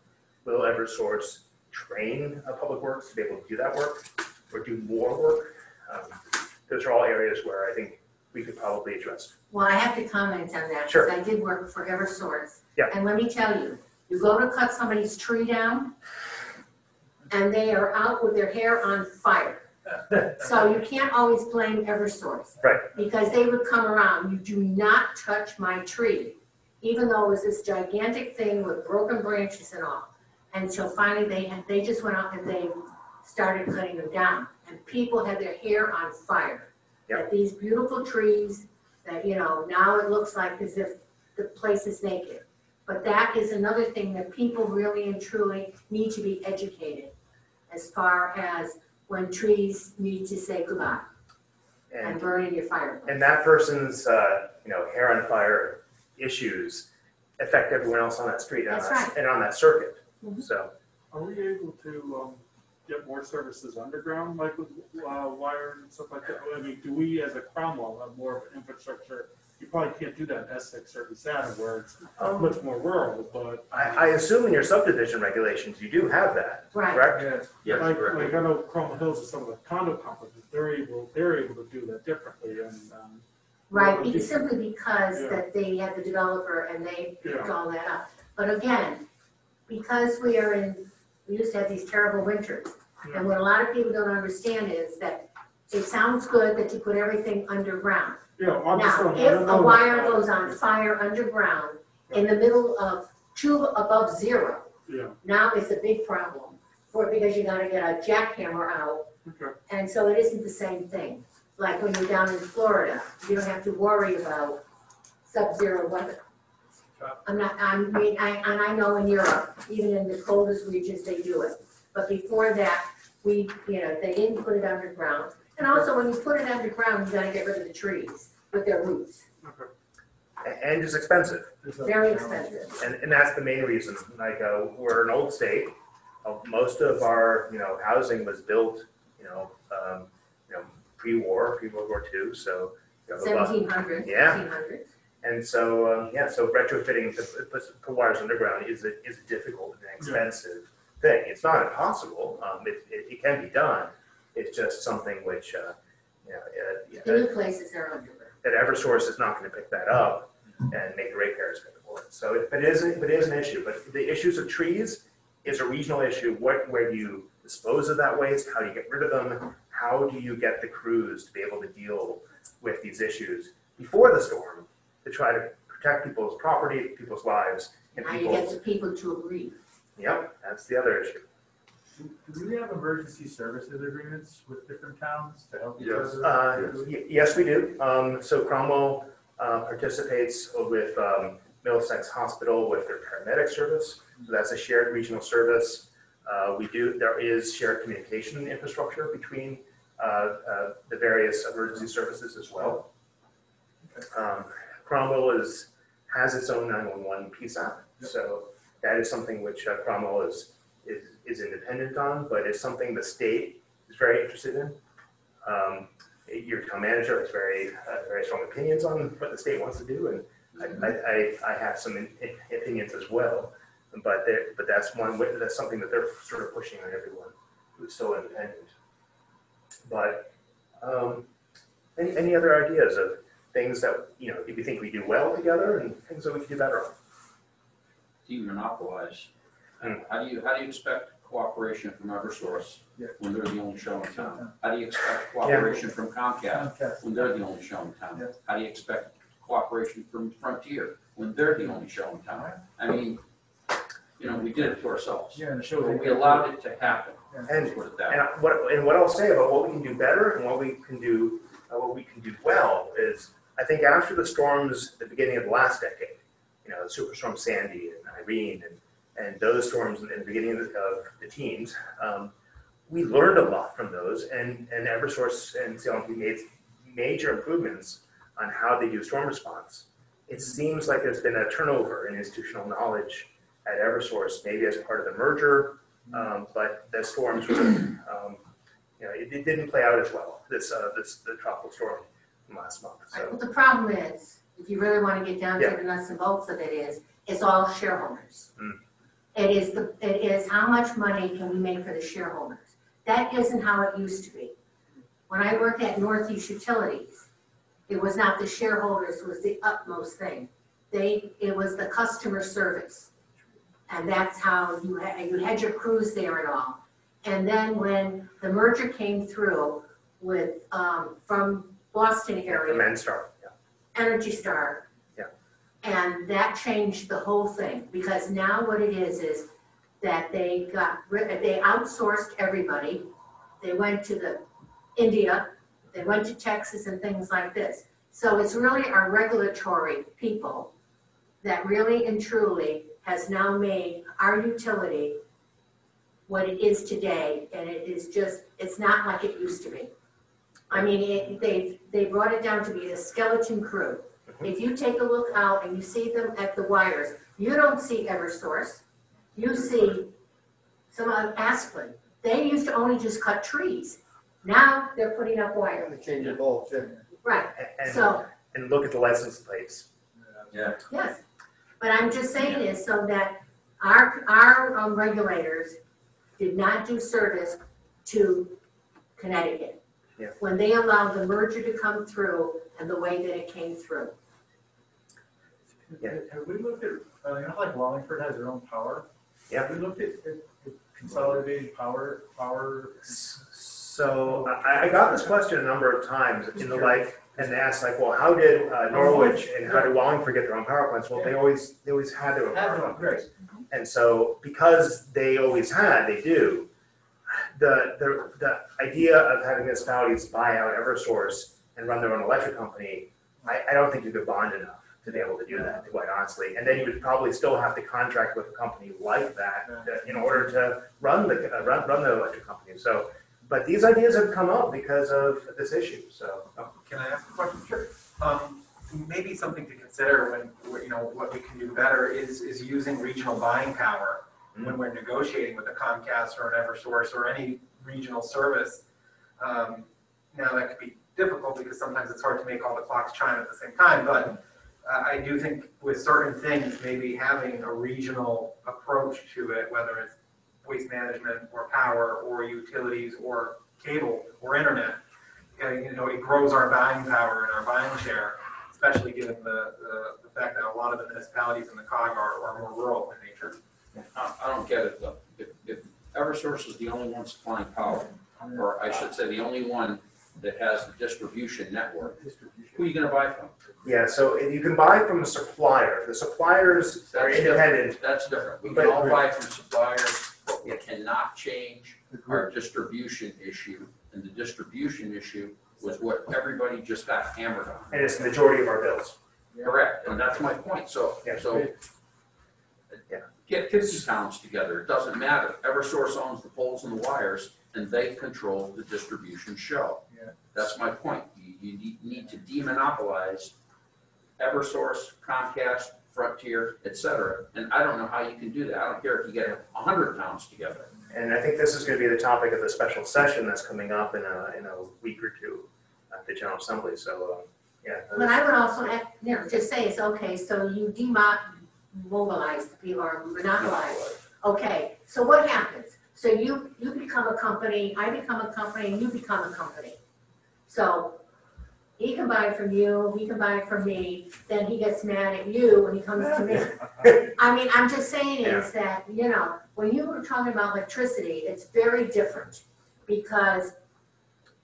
Will Eversource train uh, public works to be able to do that work or do more work? Um, Those are all areas where I think we could probably address. Well, I have to comment on that, Sure. because I did work for Eversource. Yeah. And let me tell you, you go to cut somebody's tree down, and they are out with their hair on fire. So you can't always blame Eversource. Right. Because they would come around, you do not touch my tree, even though it was this gigantic thing with broken branches and all. Until finally they had, they just went out and they started cutting them down, and people had their hair on fire. That these beautiful trees, that, you know, now it looks like as if the place is naked. But that is another thing that people really and truly need to be educated as far as when trees need to say goodbye and And, burning your fireplace. and that person's, uh, you know, hair on fire issues affect everyone else on that street and on That's that- and on that circuit. Mhm. So, Are we able to, um, get more services underground, like with, uh, wire and stuff like that? I mean, do we as a Cromwell have more of an infrastructure? You probably can't do that in Essex or in Saturn where it's um, much more rural, but I, I assume in your subdivision regulations, you do have that, Right, correct? Yes. Yes, like, correct. like I know Cromwell Hills and some of the condo complexes, they're able, they're able to do that differently and, um, right, be- simply because Yeah. that they had the developer and they picked Yeah. all that up. But again, because we are in, we used to have these terrible winters. And what a lot of people don't understand is that it sounds good that you put everything underground. Yeah, I'm just Now, going, I if a know. wire goes on fire underground in the middle of two above zero, Yeah, now it's a big problem. For, because you gotta get a jackhammer out, okay, and so it isn't the same thing. Like when you're down in Florida, you don't have to worry about sub-zero weather. I'm not, I mean, I, and I know in Europe, even in the coldest regions, they do it. But before that, we, you know, they didn't put it underground. And also, when you put it underground, you gotta get rid of the trees with their roots. okay. And it's expensive. Very expensive. And, and that's the main reason, like, uh, we're an old state. Uh, Most of our, you know, housing was built, you know, um, you know, pre-war, pre-World War II, so. you know, the bu- Seventeen hundred, Yeah. eighteen hundred. And so, um, yeah, so retrofitting to put, put wires underground is a, is a difficult and expensive thing. It's not impossible, um, it, it, it can be done. It's just something which, uh, you know, new places are under. that Eversource is not gonna pick that up and make the ratepayers pay for it. So, it- but it is, but it is an issue, but the issues of trees is a regional issue. What, where do you dispose of that waste? How do you get rid of them? How do you get the crews to be able to deal with these issues before the storm to try to protect people's property, people's lives, and Now you get the people to agree. yep, that's the other issue. Do we have emergency services agreements with different towns to help each Yes. other? Uh, y- Yes, we do. Um, So Cromwell uh, participates with um, Middlesex Hospital with their paramedic service. So That's a shared regional service. Uh, We do, there is shared communication infrastructure between uh, uh, the various emergency services as well. Um, Cromwell is, has its own 911 PSAP. So that is something which uh, Cromwell is, is is independent on, but it's something the state is very interested in. Um, your town manager has very, uh, very strong opinions on what the state wants to do, and I, I, I, have some in- in- opinions as well. But but that's one, that's something that they're sort of pushing on everyone who's still independent. But, um, any, any other ideas of things that, you know, we think we do well together and things that we could do better on? Do you monopolize? Hmm. How do you, how do you expect cooperation from Eversource Yeah. when they're the only show in town? How do you expect cooperation from Comcast Comcast. when they're the only show in town? Yeah. How do you expect cooperation from Frontier when they're the only show in town? I mean, you know, we did it to ourselves. Yeah, and it shows. But we allowed it to happen. And, Let's put it that and way. what, and what I'll say about what we can do better and what we can do, uh, what we can do well is, I think after the storms at the beginning of the last decade, you know, Superstorm Sandy and Irene and, and those storms in the beginning of the, of the teens, um, we learned a lot from those and, and Eversource and CL&P made major improvements on how they do storm response. It seems like there's been a turnover in institutional knowledge at Eversource, maybe as part of the merger, um, but the storms were, um, you know, it, it didn't play out as well, this, uh, this, the tropical storm from last month, Right, so. The problem is, if you really want to get down to the nuts and bolts of it is, it's all shareholders. Mm. It is the, it is how much money can we make for the shareholders? That isn't how it used to be. When I worked at Northeast Utilities, it was not the shareholders was the utmost thing. They, it was the customer service. And that's how you had, you had your crews there and all. And then when the merger came through with, um, from Boston area, NSTAR. Energy Star. And that changed the whole thing, because now what it is, is that they got, they outsourced everybody. They went to the India, they went to Texas and things like this. So it's really our regulatory people that really and truly has now made our utility what it is today, and it is just, it's not like it used to be. I mean, it, they, they brought it down to be a skeleton crew. If you take a look out and you see them at the wires, you don't see Eversource. You see some of Asplundh. They used to only just cut trees. Now they're putting up wire. They change it both, yeah. Right, And, so, and look at the license plates. Yeah. yes. But I'm just saying is so that our, our um, regulators did not do service to Connecticut. Yeah. When they allowed the merger to come through and the way that it came through. Yeah. Have we looked at, uh, you know, like Wallingford has their own power? Yeah. Have we looked at, at at consolidated power, power? So I, I got this question a number of times in the like, and they asked like, well, how did uh, Norwich and how did Wallingford get their own power plants? Well, they always, they always had their own power plants. And so because they always had, they do, the, the, the idea of having municipalities buy out Eversource and run their own electric company, I, I don't think you could bond enough to be able to do that, quite honestly. And then you would probably still have to contract with a company like that uh, in order to run the, uh, run, run the electric company. So, but these ideas have come up because of this issue, so. Can I ask a question? Sure. Um, maybe something to consider when, you know, what we can do better is, is using regional buying power when we're negotiating with a Comcast or an Eversource or any regional service. Um, now, that could be difficult because sometimes it's hard to make all the clocks chime at the same time, but I do think with certain things, maybe having a regional approach to it, whether it's waste management or power or utilities or cable or internet, uh, you know, it grows our buying power and our buying share, especially given the, the, the fact that a lot of the municipalities in the COG are, are more rural in nature. I, I don't get it though. If, if Eversource is the only one supplying power, or I should say, the only one that has the distribution network, who are you gonna buy from? Yeah, so you can buy from a supplier. The suppliers are That's different. independent. That's different. We can all buy from suppliers, but we cannot change our distribution issue, and the distribution issue was what everybody just got hammered on. And it's the majority of our bills. Correct, and that's my point, so, Yeah. so. Yeah. Get fifty towns together, it doesn't matter, Eversource owns the poles and the wires, and they control the distribution show. Yeah. That's my point, you, you need- need to demonopolize Eversource, Comcast, Frontier, et cetera, and I don't know how you can do that, I don't care if you get a hundred towns together. And I think this is gonna be the topic of the special session that's coming up in a, in a week or two at the General Assembly, so, um, yeah. But I would also, add- you know, just say it's okay, so you demobilize the people or monopolize. Okay, so what happens? So you, you become a company, I become a company, and you become a company. So he can buy it from you, he can buy it from me, then he gets mad at you when he comes to me. I mean, I'm just saying is that, you know, when you were talking about electricity, it's very different. Because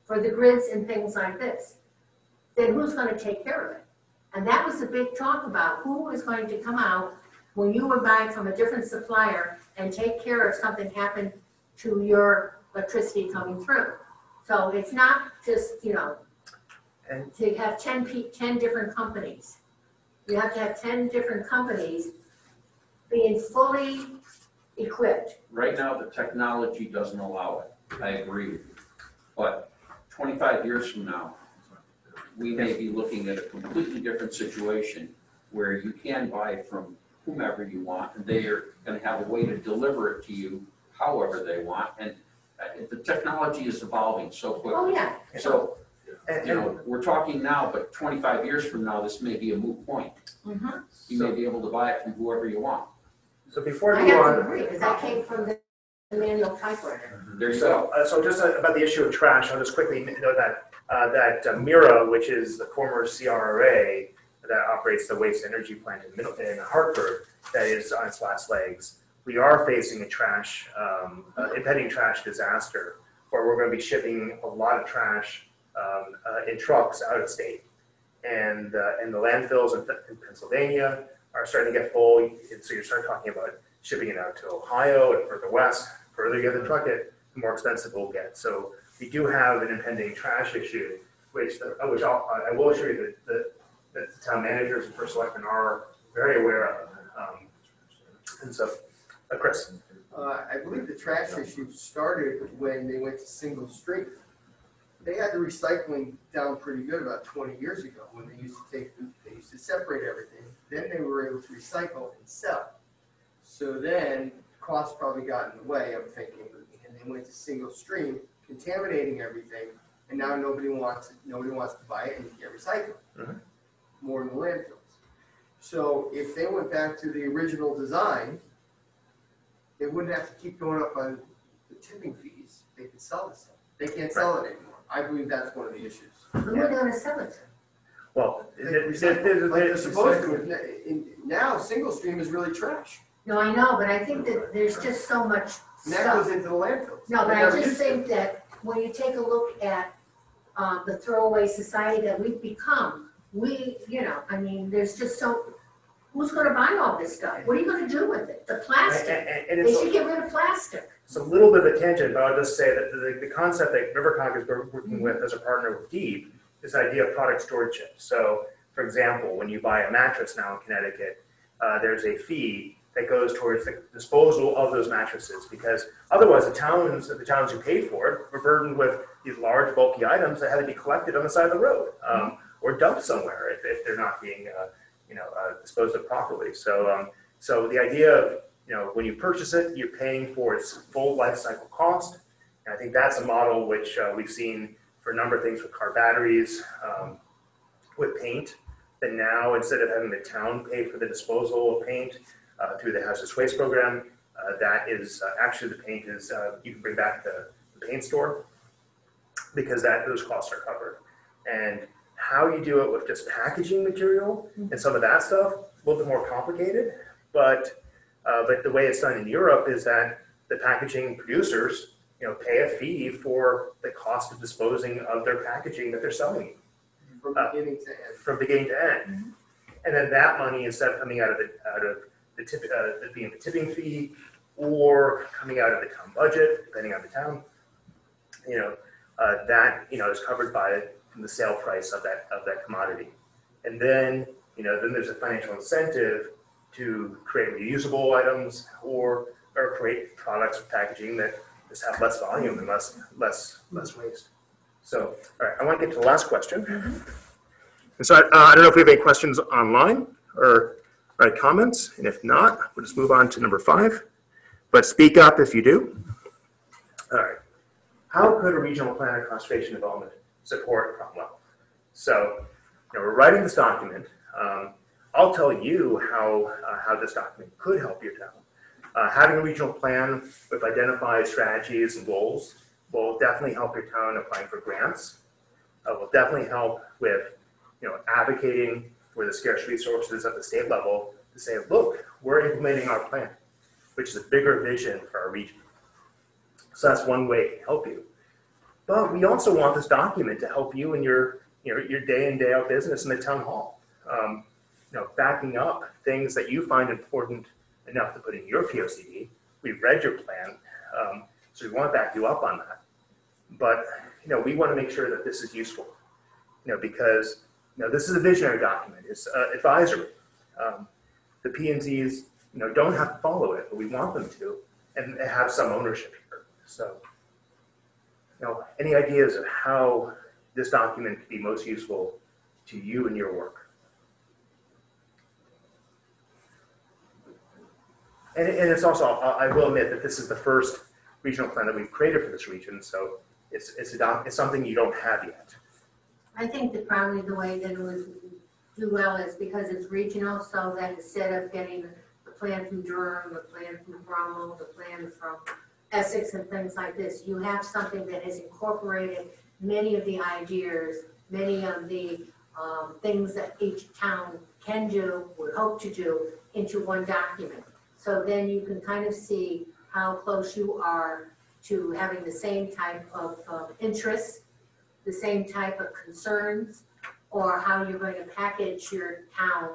for the grids and things like this, then who's gonna take care of it? And that was the big talk about, who is going to come out when you were buying from a different supplier and take care if something happened to your electricity coming through. So it's not just, you know, And- to have 10 pe, ten different companies. You have to have ten different companies being fully equipped. Right now, the technology doesn't allow it, I agree. But twenty-five years from now, we may be looking at a completely different situation where you can buy from whomever you want, and they are gonna have a way to deliver it to you however they want, and uh, the technology is evolving so quickly. Oh, quickly. yeah. So, And, you and know, we're talking now, but twenty-five years from now, this may be a moot point. Mhm. You may be able to buy it from whoever you want. so before I we move have on. to agree, because that came from the manual typewriter. There you So, go. uh, so just uh, about the issue of trash, I'll just quickly note that, uh, that uh, Mira, which is the former CRRA that operates the waste energy plant in Middle, in Hartford, that is on its last legs. We are facing a trash, um, uh, impending trash disaster, where we're gonna be shipping a lot of trash, um, uh, in trucks out of state. And, uh, and the landfills in in Pennsylvania are starting to get full, and so you're starting talking about shipping it out to Ohio and further west, further you get the truck it, the more expensive it will get. So we do have an impending trash issue, which, uh, which I'll, I will assure you that, that, that the town managers and first selectmen are very aware of. Um, And so, uh, Chris, Uh, I believe the trash issue started when they went to single stream. They had the recycling down pretty good about twenty years ago, when they used to take, they used to separate everything. Then they were able to recycle and sell. So then, costs probably got in the way, I'm thinking, and they went to single stream, contaminating everything, and now nobody wants, it. nobody wants to buy it and get recycled. Mhm. More in the landfills. So if they went back to the original design, they wouldn't have to keep going up on the tipping fees. They could sell this stuff. They can't sell it anymore. I believe that's one of the issues. Who are they gonna sell it to? well, They there- there- recycle, there- Like they're there's supposed to. N- in- Now, single stream is really trash. No, I know, but I think that there's just so much And that goes stuff. into the landfills. No, but They I never just used to. think that when you take a look at, um, the throwaway society that we've become, we, you know, I mean, there's just so, who's gonna buy all this stuff? What are you gonna do with it? The plastic, and- and they it's, should get rid of plastic. it's a little bit of a tangent, but I'll just say that the, the concept that Rivercog is wor- working with as a partner with Deep, this idea of product stewardship. So, for example, when you buy a mattress now in Connecticut, uh, there's a fee that goes towards the disposal of those mattresses because otherwise the towns, the towns who paid for it were burdened with these large bulky items that had to be collected on the side of the road um, or dumped somewhere if, if they're not being, uh, you know, uh, disposed of properly. So, um, so the idea of you know, when you purchase it, you're paying for its full life cycle cost. And I think that's a model which uh, we've seen for a number of things with car batteries, um, with paint. That now instead of having the town pay for the disposal of paint uh, through the hazardous waste program, uh, that is uh, actually the paint is uh, you can bring back the, the paint store because that those costs are covered. And how you do it with just packaging material and some of that stuff, a little bit more complicated. But uh, but the way it's done in Europe is that the packaging producers, you know, pay a fee for the cost of disposing of their packaging that they're selling From uh, beginning to end. from beginning to end. And then that money, instead of coming out of the, out of the tip, uh, being the tipping fee or coming out of the town budget, depending on the town, you know, uh, that, you know, is covered by the sale price of that, of that commodity. And then, you know, then there's a financial incentive to create reusable items or, or create products or packaging that just have less volume and less, less, less waste. So, all right, I want to get to the last question. And so, uh, I don't know if we have any questions online or, or comments, and if not, we'll just move on to number five. But speak up if you do. All right. How could a regional plan of conservation development support Cromwell? So, you know, we're writing this document. Um, I'll tell you how, uh, how this document could help your town. Uh, having a regional plan with identified strategies and goals will definitely help your town applying for grants. Uh, will definitely help with, you know, advocating for the scarce resources at the state level to say, look, we're implementing our plan, which is a bigger vision for our region. So that's one way to help you. But we also want this document to help you in your, you know, your day in, day out business in the town hall. Um, you know, backing up things that you find important enough to put in your POCD. We've read your plan, um, so we want to back you up on that. But, you know, we want to make sure that this is useful, you know, because, you know, this is a visionary document. It's uh, advisory. Um, the P and Zs, you know, don't have to follow it, but we want them to and have some ownership here. So, know, any ideas of how this document could be most useful to you and your work? And, and it's also, I will admit that this is the first regional plan that we've created for this region, so it's, it's a it's something you don't have yet. I think that probably the way that it would do well is because it's regional, so that instead of getting the plan from Durham, the plan from Cromwell, the plan from Essex and things like this, you have something that has incorporated many of the ideas, many of the um, things that each town can do, would hope to do, into one document. So then you can kind of see how close you are to having the same type of uh, interests, the same type of concerns, or how you're going to package your town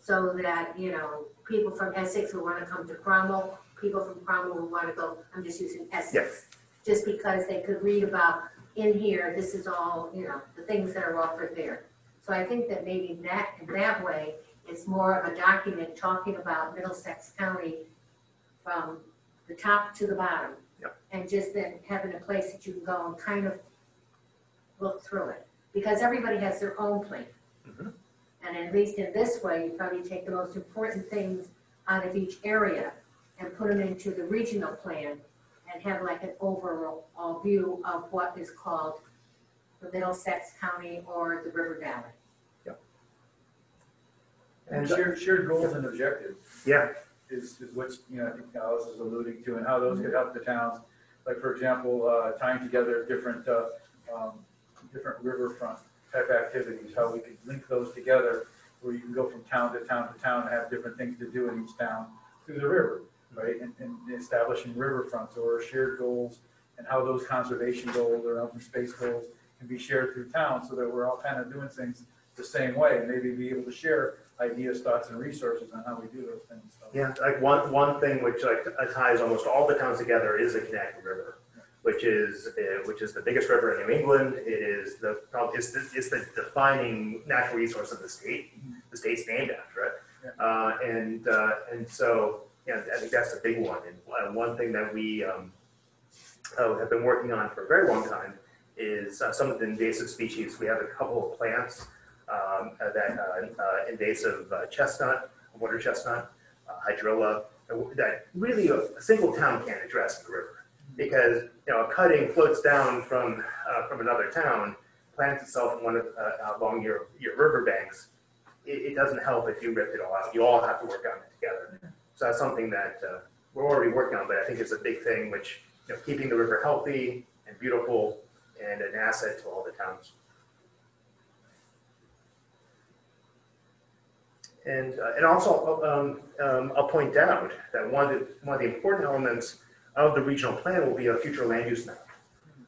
so that, you know, people from Essex will want to come to Cromwell, people from Cromwell will want to go, I'm just using Essex. Yes. Just because they could read about, in here, this is all, you know, the things that are offered there. So I think that maybe that, in that way, it's more of a document talking about Middlesex County from the top to the bottom. Yep. And just then having a place that you can go and kind of look through it, because everybody has their own plan. Mhm. And at least in this way, you probably take the most important things out of each area and put them into the regional plan and have like an overall uh, view of what is called the Middlesex County or the River Valley. Yeah. And shared, shared goals and objectives Yeah, is, is what, you know, I think Alice is alluding to, and how those could help the towns. Like, for example, uh, tying together different, uh, um, different riverfront type activities, how we could link those together, where you can go from town to town to town and have different things to do in each town through the river, right? And, and establishing riverfronts or shared goals, and how those conservation goals or open space goals can be shared through town, so that we're all kind of doing things the same way, and maybe be able to share ideas, thoughts, and resources on how we do those things. So, yeah, like one, one thing which like ties almost all the towns together is the Connecticut River, which is, uh, which is the biggest river in New England. It is the, probably, it's the, it's the defining natural resource of the state. The state's named after it. Uh, and, uh, and so, yeah, I think that's a big one. And uh, one thing that we, um, uh, have been working on for a very long time is uh, some of the invasive species. We have a couple of plants um, uh, that uh, invasive chestnut, water chestnut, hydrilla, that really a, a single town can't address in the river because you know a cutting floats down from from another town, plants itself one of along your your river banks. It, it doesn't help if you rip it all out. You all have to work on it together. So that's something that uh, we're already working on, but I think it's a big thing, which you know, keeping the river healthy and beautiful and an asset to all the towns. And, uh, and also, um, um, I'll point out that one of the, one of the important elements of the regional plan will be a future land use map.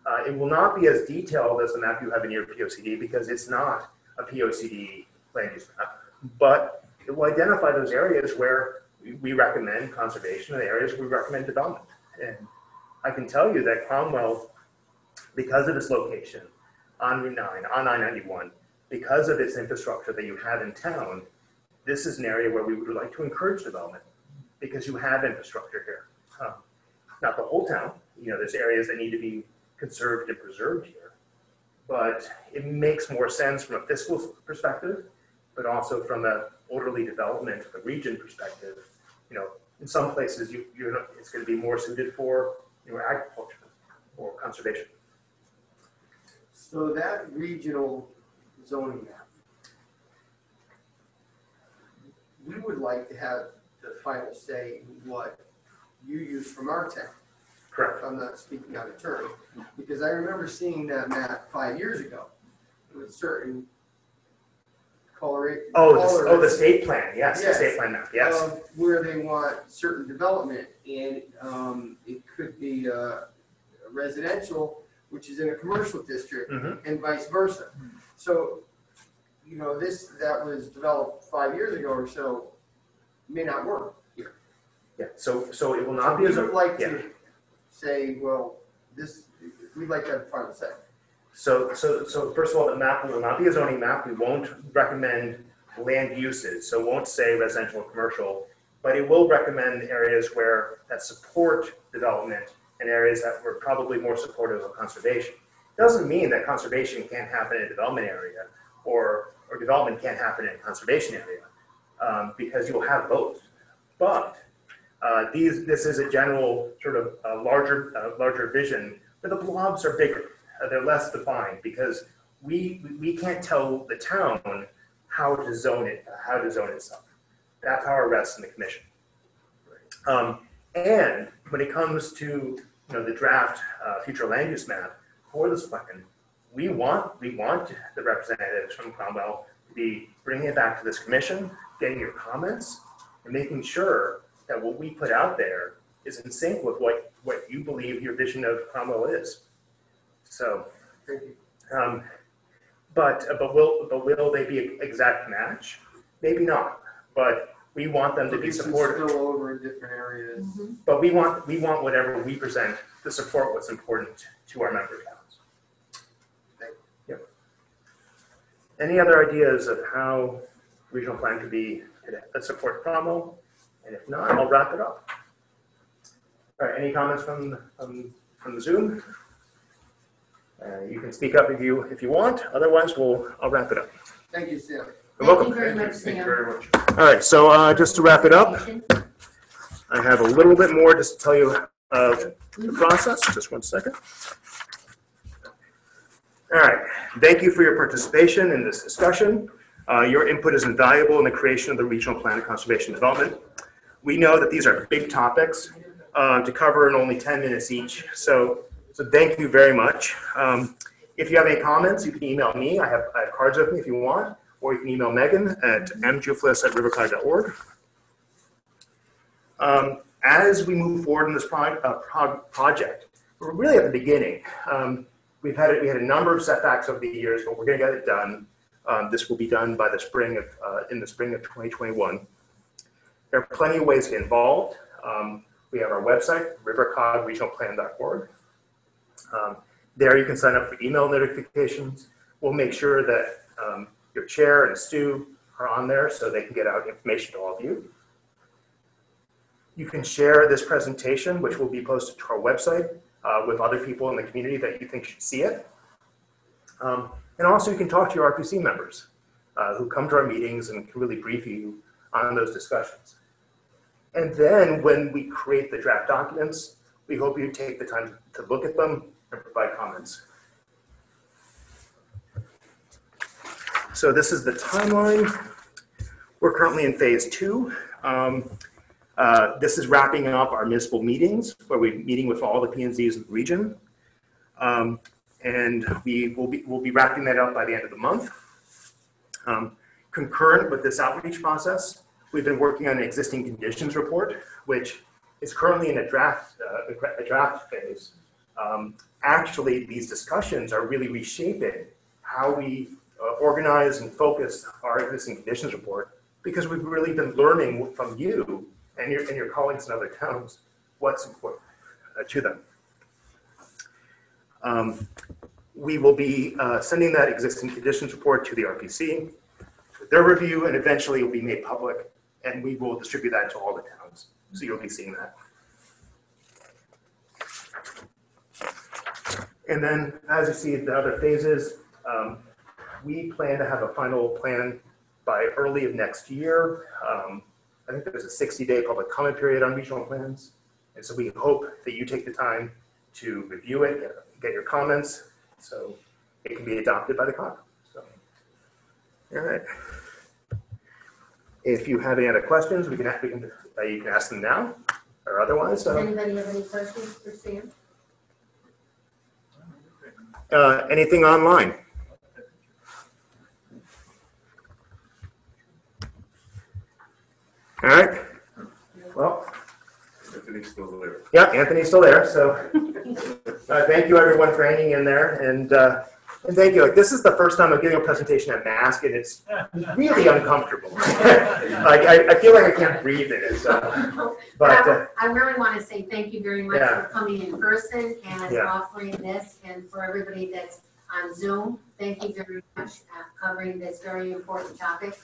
Uh, it will not be as detailed as the map you have in your POCD because it's not a POCD land use map, but it will identify those areas where we- recommend conservation in the areas, we recommend development. And I can tell you that Cromwell, because of its location on Route 9, on I-91, because of its infrastructure that you have in town, this is an area where we would like to encourage development because you have infrastructure here. Um, Not the whole town, you know, there's areas that need to be conserved and preserved here. But it makes more sense from a fiscal perspective, but also from a orderly development of the region perspective. You know, in some places, you, you're, not- it's gonna be more suited for, you know, agriculture or conservation. So that regional zoning map, we would like to have the final say in what you use from our town. Correct. If I'm not speaking out of turn, because I remember seeing that map five years ago with certain color. Oh, the, oh, the state plan, yes, the Yes. state plan map, yes. um, Where they want certain development and, um, it could be, uh, residential, which is in a commercial district Mhm. and vice versa. So, you know, this, that was developed five years ago or so, may not work here. Yeah, so, so it will So not be we as a. would like yeah. to say, well, this, we'd like to have a final say. So, so, so first of all, the map will not be a zoning map. We won't recommend land uses, so it won't say residential or commercial. But it will recommend areas where, that support development and areas that were probably more supportive of conservation. Doesn't mean that conservation can't happen in a development area or, or development can't happen in a conservation area. Um, because you'll have both. But, uh, these, this is a general sort of, uh, larger, uh, larger vision, where the blobs are bigger they're less defined because we, we- can't tell the town how to zone it, how to zone itself. That power rests in the commission. Um, and when it comes to, you know, the draft, uh, future land use map for the selectmen, we want, we want the representatives from Cromwell to be bringing it back to this commission, getting your comments, and making sure that what we put out there is in sync with what, what you believe your vision of Cromwell is. So, Thank you. um, but, uh, but will, but will they be an exact match? Maybe not, but we want them to be Maybe some supportive. Spill over in different areas. Mm-hmm. But we want, we want whatever we present to support what's important to our member towns. Yep. Any other ideas of how regional plan could be, could uh, support promo? And if not, I'll wrap it up. All right, any comments from, from, from the Zoom? Uh, you can speak up if you, if you want, otherwise we'll, I'll wrap it up. Thank you, Sam. You're Thank welcome. you very much, Thank you Sam. very much. All right, so uh, just to wrap it up, I have a little bit more just to tell you of the process. Just one second. All right, thank you for your participation in this discussion. Uh, Your input is invaluable in the creation of the Regional Plan of Conservation Development. We know that these are big topics uh, to cover in only 10 minutes each, so, so thank you very much. Um, If you have any comments, you can email me. I have, I have cards with me if you want, or you can email Megan at mjouflas@rivercog.org. Um, As we move forward in this pro- uh, pro- project, we're really at the beginning. Um, We've had, we had a number of setbacks over the years, but we're going to get it done. Um, This will be done by the spring of, uh, in the spring of 2021. There are plenty of ways to get involved. Um, We have our website, rivercogregionalplan.org. Um, There you can sign up for email notifications. We'll make sure that um, your chair and Stu are on there so they can get out information to all of you. You can share this presentation, which will be posted to our website, uh, with other people in the community that you think should see it. Um, And also you can talk to your RPC members uh, who come to our meetings and can really brief you on those discussions. And then when we create the draft documents, we hope you take the time to look at them provide comments. So this is the timeline. We're currently in phase two. Um, uh, This is wrapping up our municipal meetings, where we're meeting with all the P in the region. Um, And we will be, we'll be wrapping that up by the end of the month. Um, Concurrent with this outreach process, we've been working on an existing conditions report, which is currently in a draft, uh, a draft phase. Um, Actually, these discussions are really reshaping how we uh, organize and focus our existing conditions report because we've really been learning from you and your, and your colleagues in other towns what's important uh, to them. Um, We will be uh, sending that existing conditions report to the RPC for their review, and eventually it will be made public, and we will distribute that to all the towns. So you'll be seeing that. And then, as you see the other phases, um, we plan to have a final plan by early of next year. Um, I think there's a 60-day public comment period on regional plans. And so we hope that you take the time to review it, get- get your comments, so it can be adopted by the COG. So, all right. If you have any other questions, we can, we can, uh, you can ask them now, or otherwise. Does anybody have any questions for Sam? Uh, anything online? All right. Well, Anthony's still there. yeah, Anthony's still there, so uh, thank you everyone for hanging in there, and uh, and thank you. Like this is the first time I'm giving a presentation at mask, and it's really uncomfortable. like I, I feel like I can't breathe in it. So, but uh, I really want to say thank you very much Yeah. for coming in person and Yeah. offering this, and for everybody that's on Zoom, thank you very much, uh, covering this very important topic.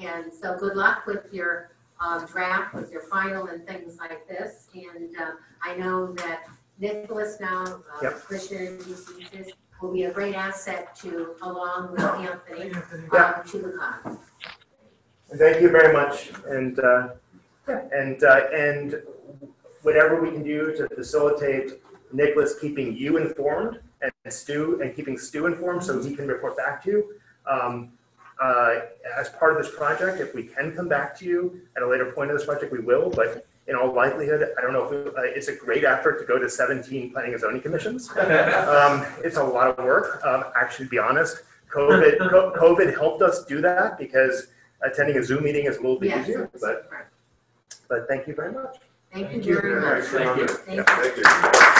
And so good luck with your uh, draft, with your final and things like this. And uh, I know that Nicholas now, uh, Yep. Commissioner DeCius, will be a great asset to, along with Anthony, Yeah. um, to the COG. Thank you very much, and, uh, and, uh, and whatever we can do to facilitate Nicholas keeping you informed and Stu, and keeping Stu informed so he can report back to you. Um, uh, as part of this project, if we can come back to you at a later point of this project, we will, but in all likelihood, I don't know if, it- uh, it's a great effort to go to seventeen planning and zoning commissions. Um, it's a lot of work, um, actually, to be honest. COVID, co- COVID helped us do that because attending a Zoom meeting is a little bit Yes, easier, but, but thank you very much. Thank Thank you you very very much. much. Thank you. Thank you.